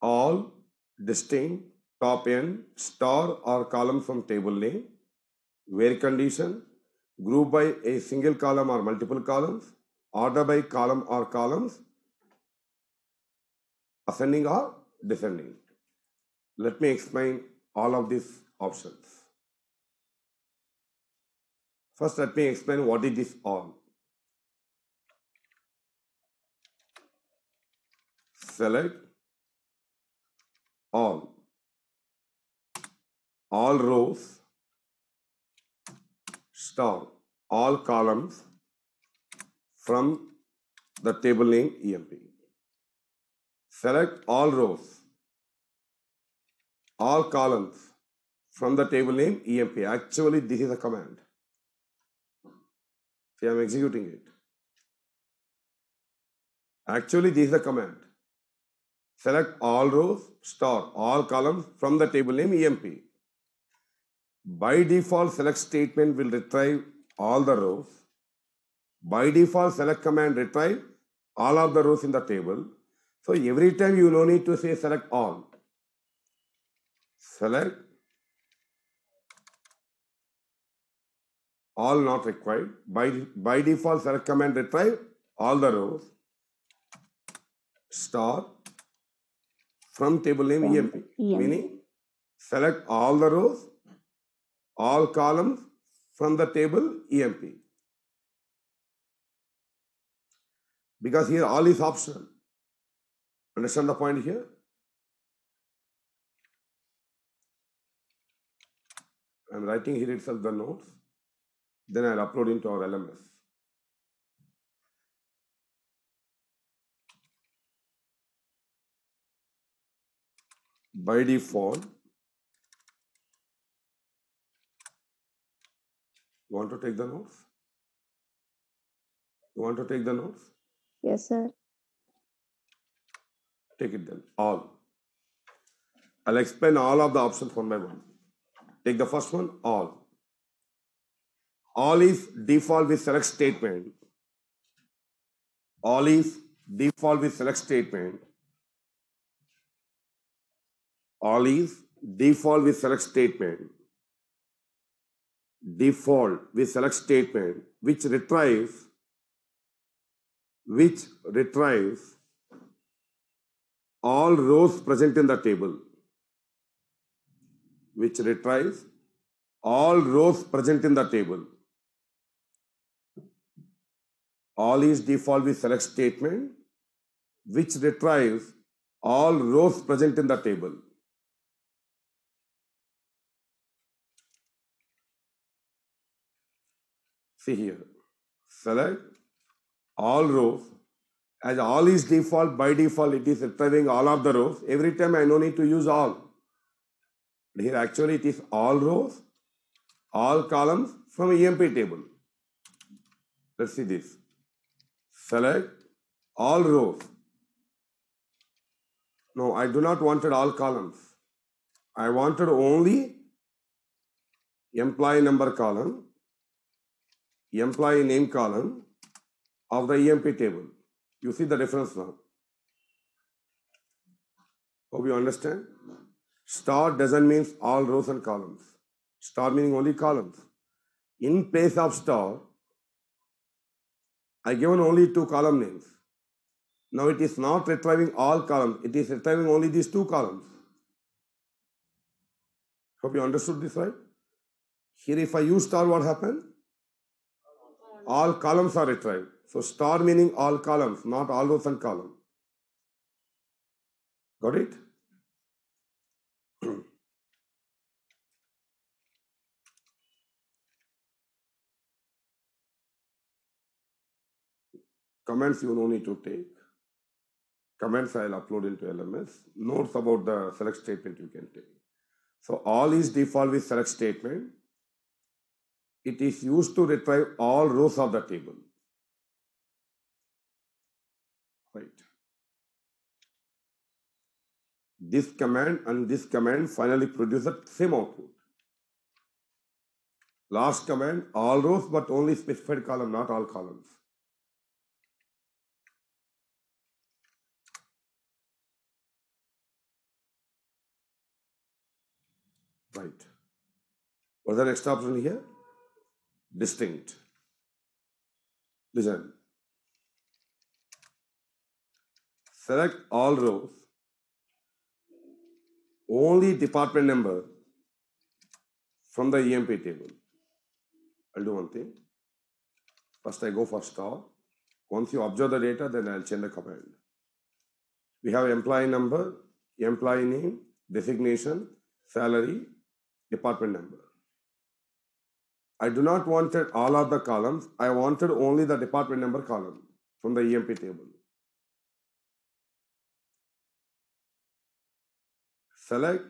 all distinct top n star or column from table name, where condition, group by a single column or multiple columns, order by column or columns, ascending or descending. Let me explain all of these options. First, let me explain what is this all. Select all all rows, star, all columns from the table name EMP. Select all rows, all columns from the table name EMP. Actually, this is a command. See, I'm executing it. Actually, this is a command. Select all rows, star, all columns from the table name EMP. By default, select statement will retrieve all the rows. By default, select command retrieve all of the rows in the table. So every time you no need to say select all. Select all not required. By, by default, select command retrieve all the rows. Star from table name From EMP, EMP. meaning select all the rows all columns from the table EMP. Because here all is optional. Understand the point here? I'm writing here itself the notes. Then I'll upload into our LMS. By default, You want to take the notes? You want to take the notes? Yes, sir. Take it then. All. I'll explain all of the options one by one. Take the first one, all. All is default with select statement. All is default with select statement. All is default with select statement. default with select statement which retrieves which retrieves all rows present in the table which retrieves all rows present in the table all is default with select statement which retrieves all rows present in the table See here, select all rows. As all is default, by default, it is retrieving all of the rows. Every time I no need to use all. But here actually it is all rows, all columns from EMP table. Let's see this. Select all rows. No, I do not wanted all columns. I wanted only employee number column employee name column of the EMP table. You see the difference now. Hope you understand. Star doesn't mean all rows and columns. Star meaning only columns. In place of star, I given only two column names. Now it is not retrieving all columns. It is retrieving only these two columns. Hope you understood this right. Here if I use star, what happens? all columns are retrieved. So star meaning all columns, not all rows and column. Got it? Comments you no need to take. Comments I'll upload into LMS. Notes about the select statement you can take. So all is default with select statement it is used to retrieve all rows of the table. Right. This command and this command finally produce the same output. Last command, all rows but only specified column, not all columns. Right. What's the next option here? distinct. Listen. Select all rows, only department number from the EMP table. I'll do one thing. First I go for star. Once you observe the data, then I'll change the command. We have employee number, employee name, designation, salary, department number. I do not wanted all of the columns. I wanted only the department number column from the EMP table. Select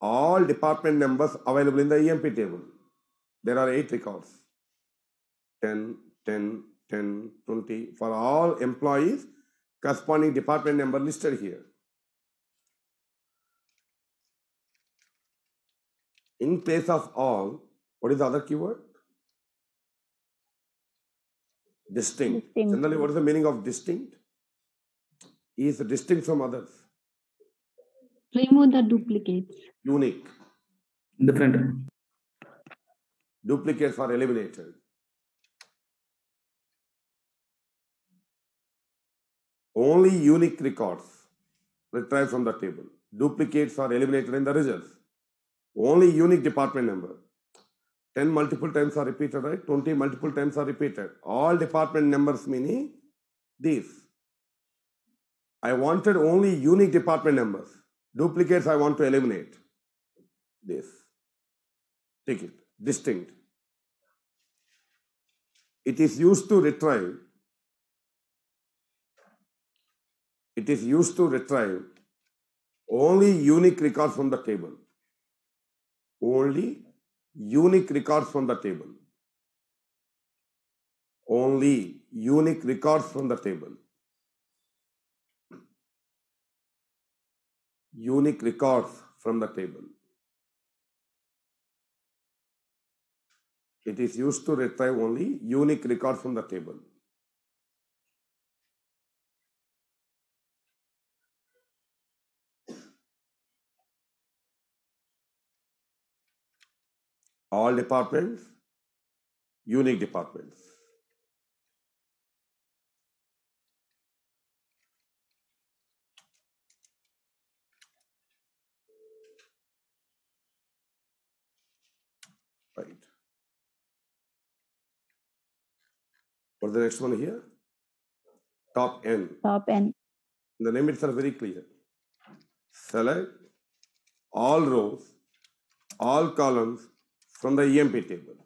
all department numbers available in the EMP table. There are eight records. 10, 10, 10, 20. For all employees, corresponding department number listed here. In place of all, what is the other keyword? Distinct. Distinct. Generally, what is the meaning of distinct? He is distinct from others. Remove the duplicates. Unique. Different. Duplicates are eliminated. Only unique records retrieved from the table. Duplicates are eliminated in the results. Only unique department number. 10 multiple times are repeated, right? 20 multiple times are repeated. All department numbers meaning these. I wanted only unique department numbers. Duplicates I want to eliminate. This. Take it. Distinct. It is used to retrieve. It is used to retrieve only unique records from the table. Only unique records from the table. Only unique records from the table. Unique records from the table. It is used to retrieve only unique records from the table. All departments unique departments. Right. What's the next one here? Top N. Top N. The name itself very clear. Select all rows, all columns from the EMP table.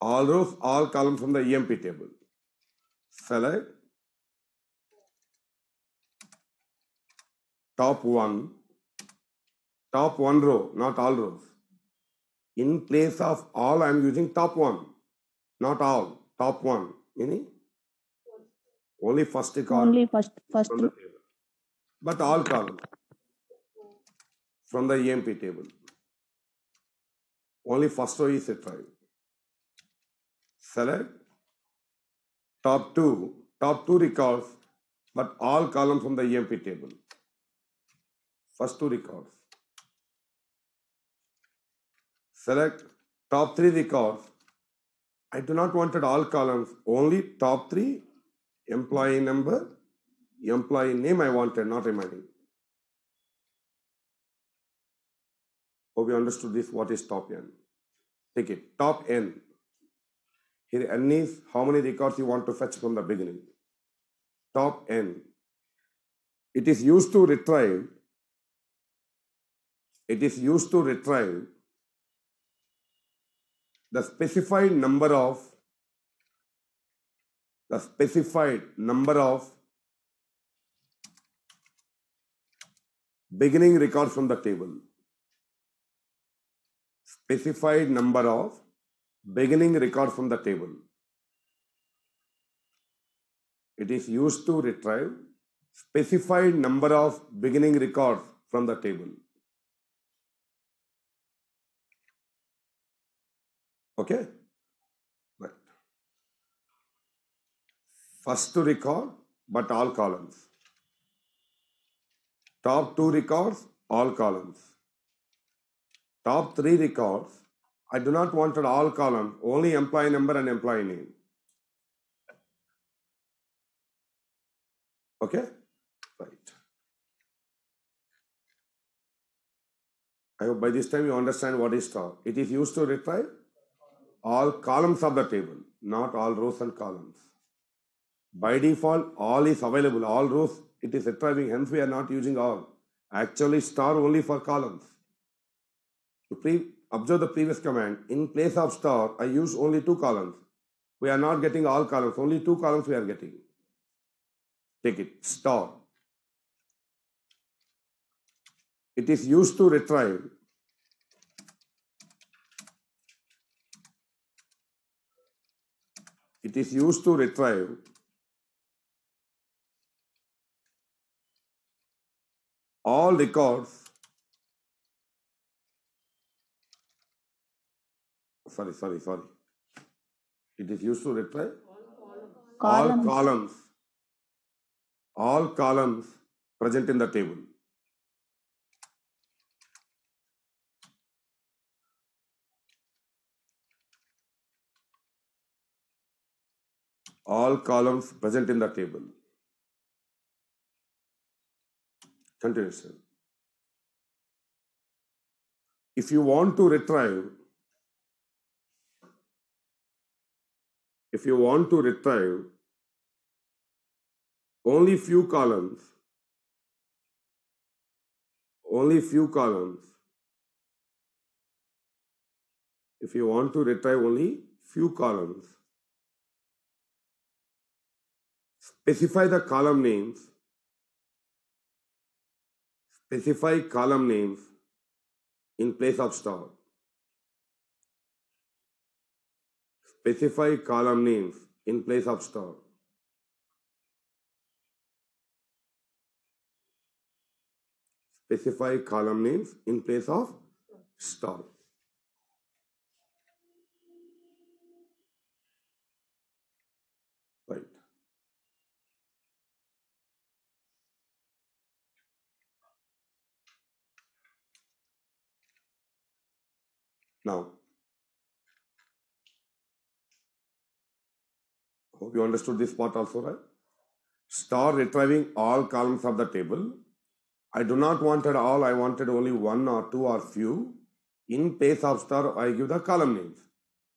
All rows, all columns from the EMP table. Select top one, top one row, not all rows. In place of all, I am using top one, not all, top one, meaning only first record Only first first from the table, but all columns from the EMP table. Only first row is retrieved. Select top two, top two records, but all columns from the EMP table. First two records. Select top three records. I do not wanted all columns, only top three, employee number, employee name I wanted, not remaining. Hope you understood this, what is top N. Take it, top N. Here N is how many records you want to fetch from the beginning. Top N. It is used to retrieve, it is used to retrieve the specified number of the specified number of beginning records from the table. Specified number of beginning records from the table. It is used to retrieve specified number of beginning records from the table. Okay? Right. First to record, but all columns. Top two records, all columns. Top three records, I do not want all columns, only employee number and employee name. Okay? Right. I hope by this time you understand what is top. It is used to retrieve all columns of the table, not all rows and columns. By default, all is available, all rows it is retrieving, hence we are not using all. Actually, star only for columns. To observe the previous command, in place of star, I use only two columns. We are not getting all columns, only two columns we are getting. Take it, star. It is used to retrieve it is used to retrieve all records sorry sorry sorry it is used to retrieve all Columns. columns all columns present in the table all columns present in the table. Continue, sir. If you want to retrieve, if you want to retrieve only few columns, only few columns, if you want to retrieve only few columns, specify the column names. Specify column names in place of star specify column names in place of star specify column names in place of star right. Now, Hope you understood this part also, right? Star retrieving all columns of the table. I do not wanted all, I wanted only one or two or few. In place of star, I give the column names.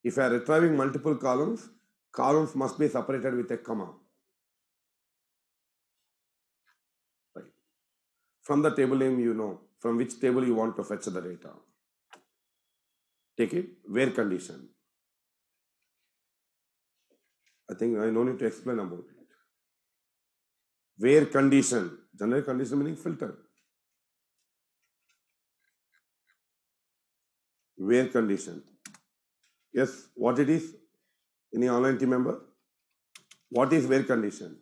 If I am retrieving multiple columns, columns must be separated with a comma. Right. From the table name, you know from which table you want to fetch the data. Take it, where condition. I think I no need to explain about it. Where condition, general condition meaning filter. Where condition. Yes, what it is? Any online team member? What is where condition?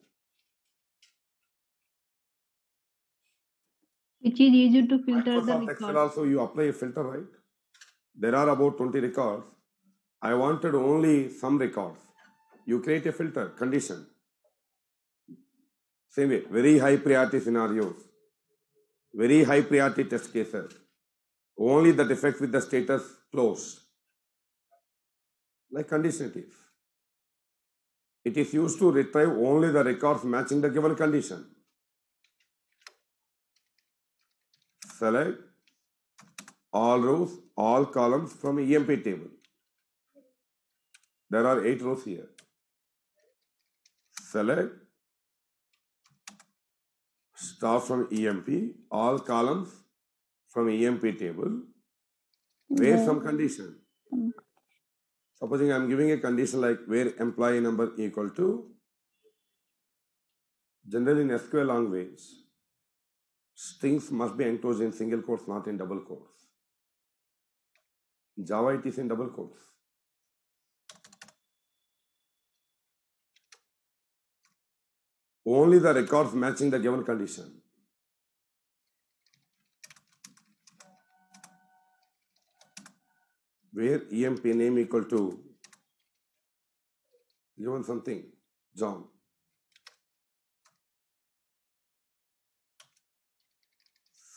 Which is easy to filter the Microsoft Excel record. also you apply a filter, right? There are about 20 records. I wanted only some records. You create a filter, condition. Same way, very high priority scenarios, very high priority test cases. Only the defects with the status closed. Like condition it is. It is used to retrieve only the records matching the given condition. Select all rows, all columns from EMP table. There are eight rows here. Select start from EMP, all columns from EMP table. Where some condition. Supposing I am giving a condition like where employee number equal to, generally in SQL language, strings must be enclosed in single quotes, not in double quotes. Java it is in double quotes. Only the records matching the given condition. Where EMP name equal to given something, John.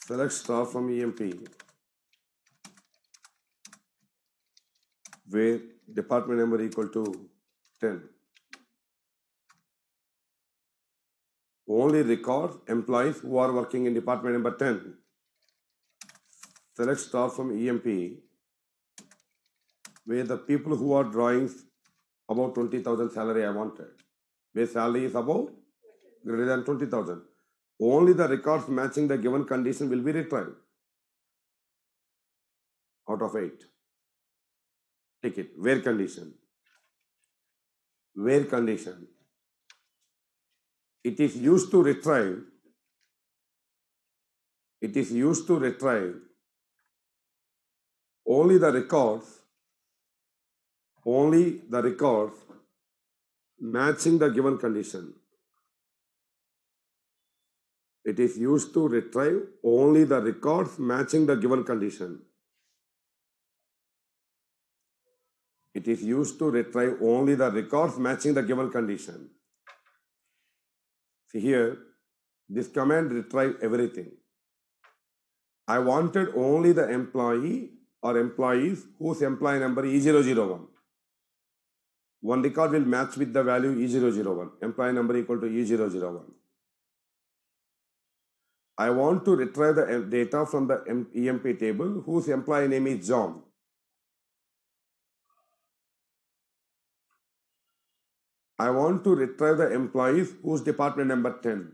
Select star from EMP where department number equal to 10. Only record employees who are working in department number 10. Select star from EMP where the people who are drawing about 20,000 salary I wanted. Where salary is above greater than 20,000. Only the records matching the given condition will be retrieved out of 8. Take it. Where condition? Where condition? It is used to retrieve. It is used to retrieve only the records, only the records matching the given condition. It is used to retrieve only the records matching the given condition. It is used to retrieve only the records matching the given condition. See here, this command retrieve everything. I wanted only the employee or employees whose employee number is 001. One record will match with the value E001, employee number equal to E001. I want to retrieve the data from the EMP table whose employee name is John. I want to retrieve the employees whose department number 10.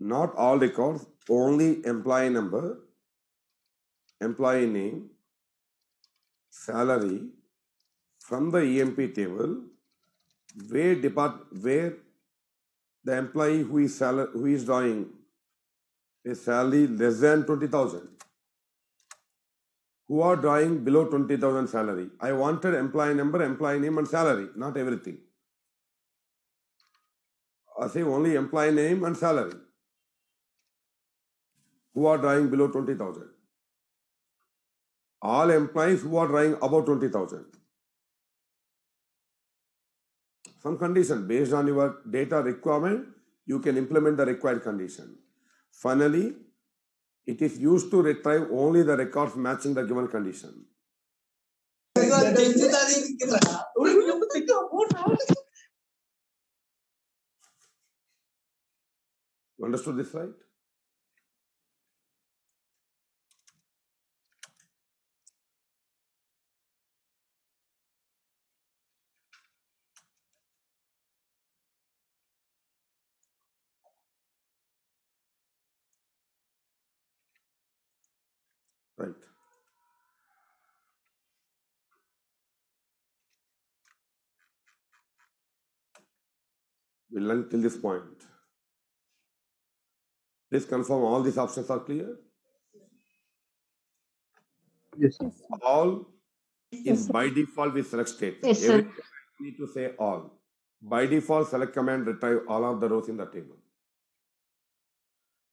Not all records, only employee number, employee name, salary from the EMP table where depart where the employee who is salary who is drawing a salary less than 20,000 who are drawing below 20,000 salary. I wanted employee number, employee name and salary, not everything. I say only employee name and salary who are drawing below 20,000. All employees who are drawing above 20,000. Some condition based on your data requirement, you can implement the required condition. Finally, It is used to retrieve only the records matching the given condition. You understood this right? We learned till this point. Please confirm all these options are clear. Yes, sir. All is by default we select state. Yes, sir. Every we need to say all. By default, select command retrieve all of the rows in the table.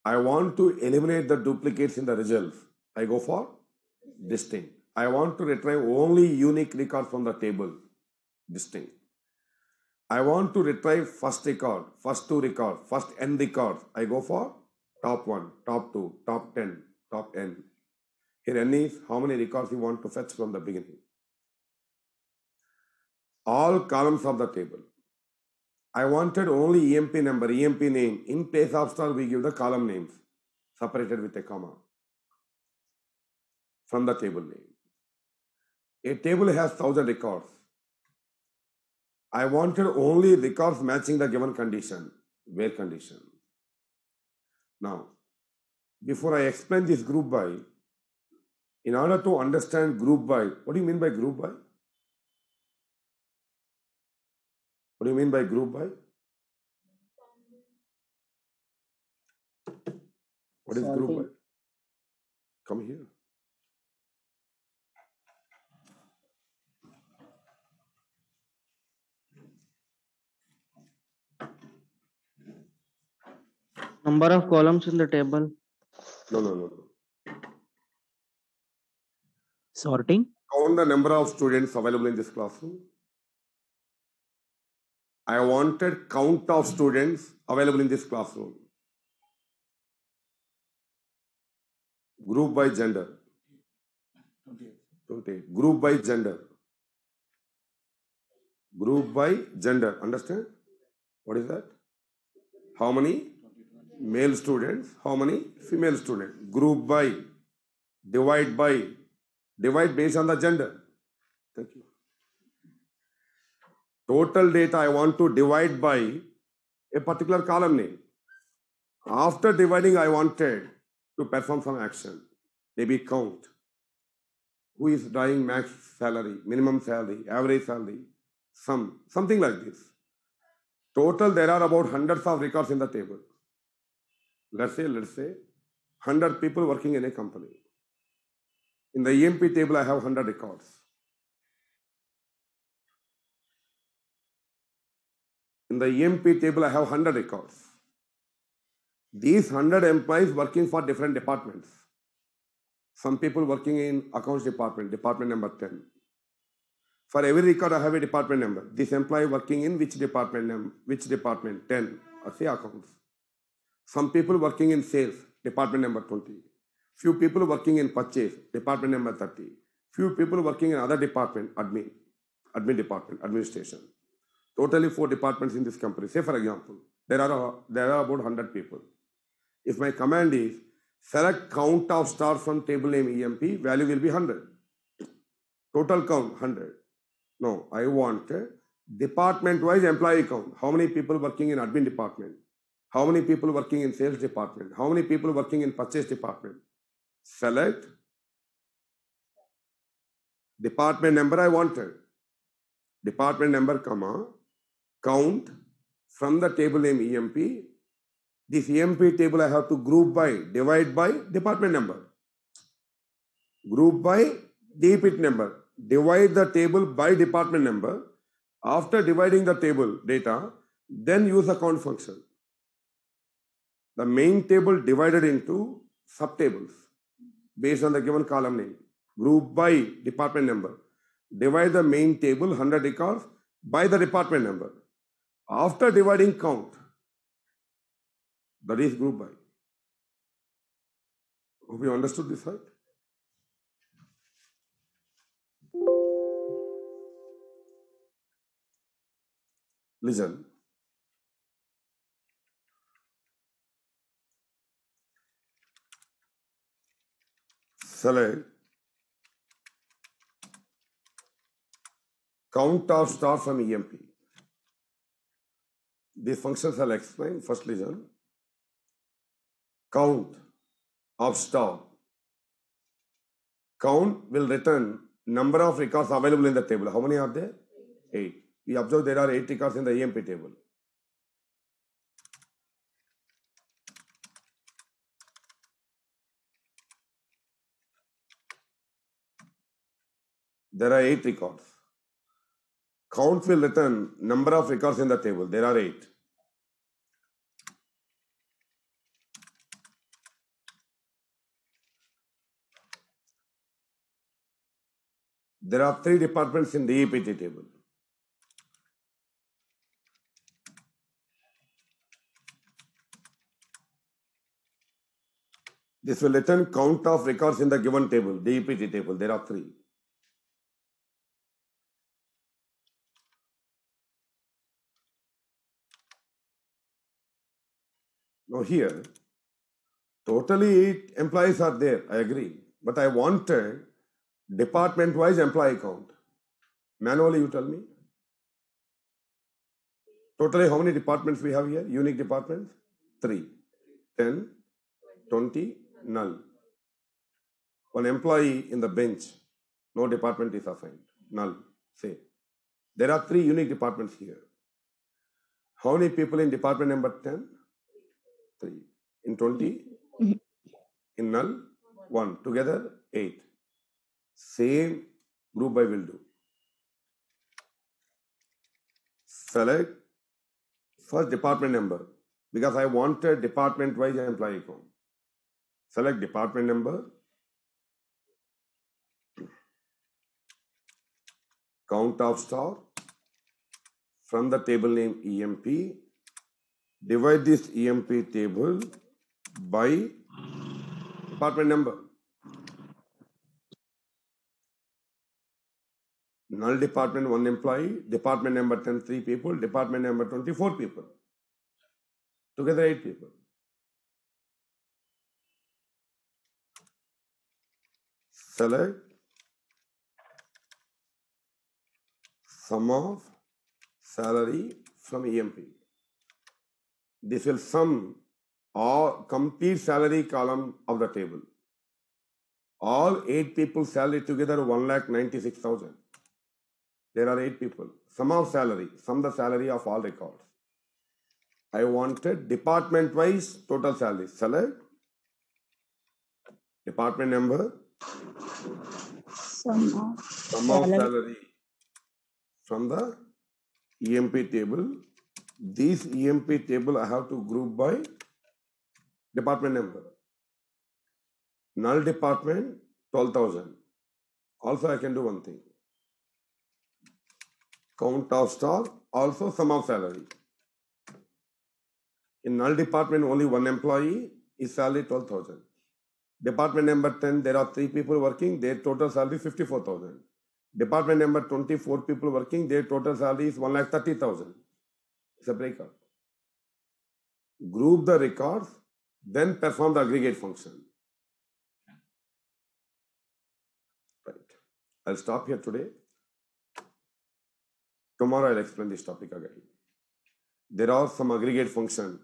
I want to eliminate the duplicates in the results. I go for distinct. I want to retrieve only unique records from the table. Distinct. I want to retrieve first record, first two records, first n records. I go for top one, top two, top 10, top n. Here n is how many records you want to fetch from the beginning. All columns of the table. I wanted only EMP number, EMP name. In place of star, we give the column names separated with a comma from the table name. A table has thousand records. I wanted only records matching the given condition, where condition. Now, before I explain this group by, in order to understand group by, what do you mean by group by? What do you mean by group by? What is group by? Come here. Number of columns in the table. No, no, no, no. Sorting. Count the number of students available in this classroom. I wanted count of students available in this classroom. Group by gender. 28. Group by gender. Group by gender. Understand? What is that? How many male students? How many female students? Group by. Divide by. Divide based on the gender. Thank you. Total data I want to divide by a particular column name. After dividing, I wanted to perform some action, maybe count. Who is drawing max salary, minimum salary, average salary, some something like this. Total, there are about hundreds of records in the table. Let's say, let's say, 100 people working in a company. In the EMP table, I have 100 records. In the EMP table, I have 100 records. These 100 employees working for different departments. Some people working in accounts department, department number 10. For every record, I have a department number. This employee working in which department, which department, 10, or say accounts. Some people working in sales, department number 20. Few people working in purchase, department number 30. Few people working in other department, admin, admin department, administration. Totally four departments in this company. Say for example, there are, there are about 100 people. If my command is select count of stars from table name EMP, value will be 100. Total count 100. No, I want department wise employee count. How many people working in admin department? How many people working in sales department? How many people working in purchase department? Select department number I wanted. Department number, comma, count from the table name EMP. This EMP table I have to group by, divide by department number. Group by DPIT number. Divide the table by department number. After dividing the table data, then use the count function. The main table divided into subtables based on the given column name. Group by department number. Divide the main table 100 records by the department number. After dividing count, that is group by. Hope you understood this right? Listen. Select count of star from EMP. These functions I'll explain. First listen. Count of star. Count will return number of records available in the table. How many are there? Eight. We observe there are eight records in the EMP table. There are eight records. Count will return number of records in the table. There are eight. There are three departments in the DEPT table. This will return count of records in the given table, DEPT table. There are three. Now here, totally eight employees are there, I agree. But I wanted department-wise employee count. Manually, you tell me. Totally, how many departments we have here? Unique departments? Three. 10, 20, null. One employee in the bench, no department is assigned. Null. Say. There are three unique departments here. How many people in department number 10? Three. In 20? Mm-hmm. In null? One. Together? Eight. Same group I will do. Select first department number because I wanted department wise employee count. Select department number. Count of star from the table name EMP. Divide this EMP table by department number. Null department, one employee. Department number 10, three people. Department number 24 people. Together, eight people. Select sum of salary from EMP. This will sum all complete salary column of the table. All eight people salary together one lakh ninety six thousand. There are eight people. Sum of salary, sum the salary of all records. I wanted department wise total salary. Select department number, Sum of sum of salary from the EMP table. This EMP table I have to group by department number. Null department 12,000. Also I can do one thing. Count of star also sum of salary. In null department only one employee is salary 12,000. Department number 10 there are three people working their total salary 54,000. Department number 24 people working their total salary is 1,30,000. It's a breakup. Group the records then perform the aggregate function. Right. I'll stop here today. Tomorrow I'll explain this topic again. There are some aggregate function.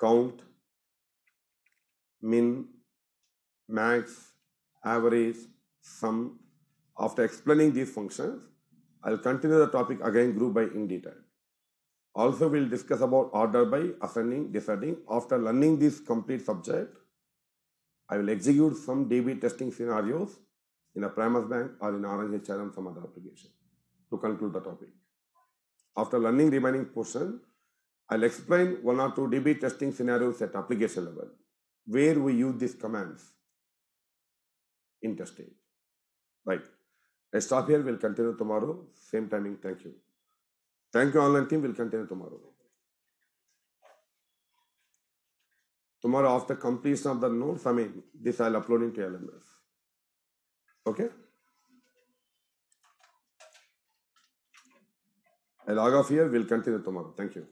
Count, min, max, average, sum. After explaining these functions, I'll continue the topic again group by in detail. Also, we'll discuss about order by ascending, descending. After learning this complete subject, I will execute some DB testing scenarios in a Primus Bank or in Orange HRM, some other application to conclude the topic. After learning remaining portion, I'll explain one or two DB testing scenarios at application level where we use these commands in testing. Right. I stop here. We'll continue tomorrow. Same timing. Thank you. Thank you, online team. We'll continue tomorrow. Tomorrow, after completion of the notes, I mean, this I'll upload into LMS. Okay? I log off here. We'll continue tomorrow. Thank you.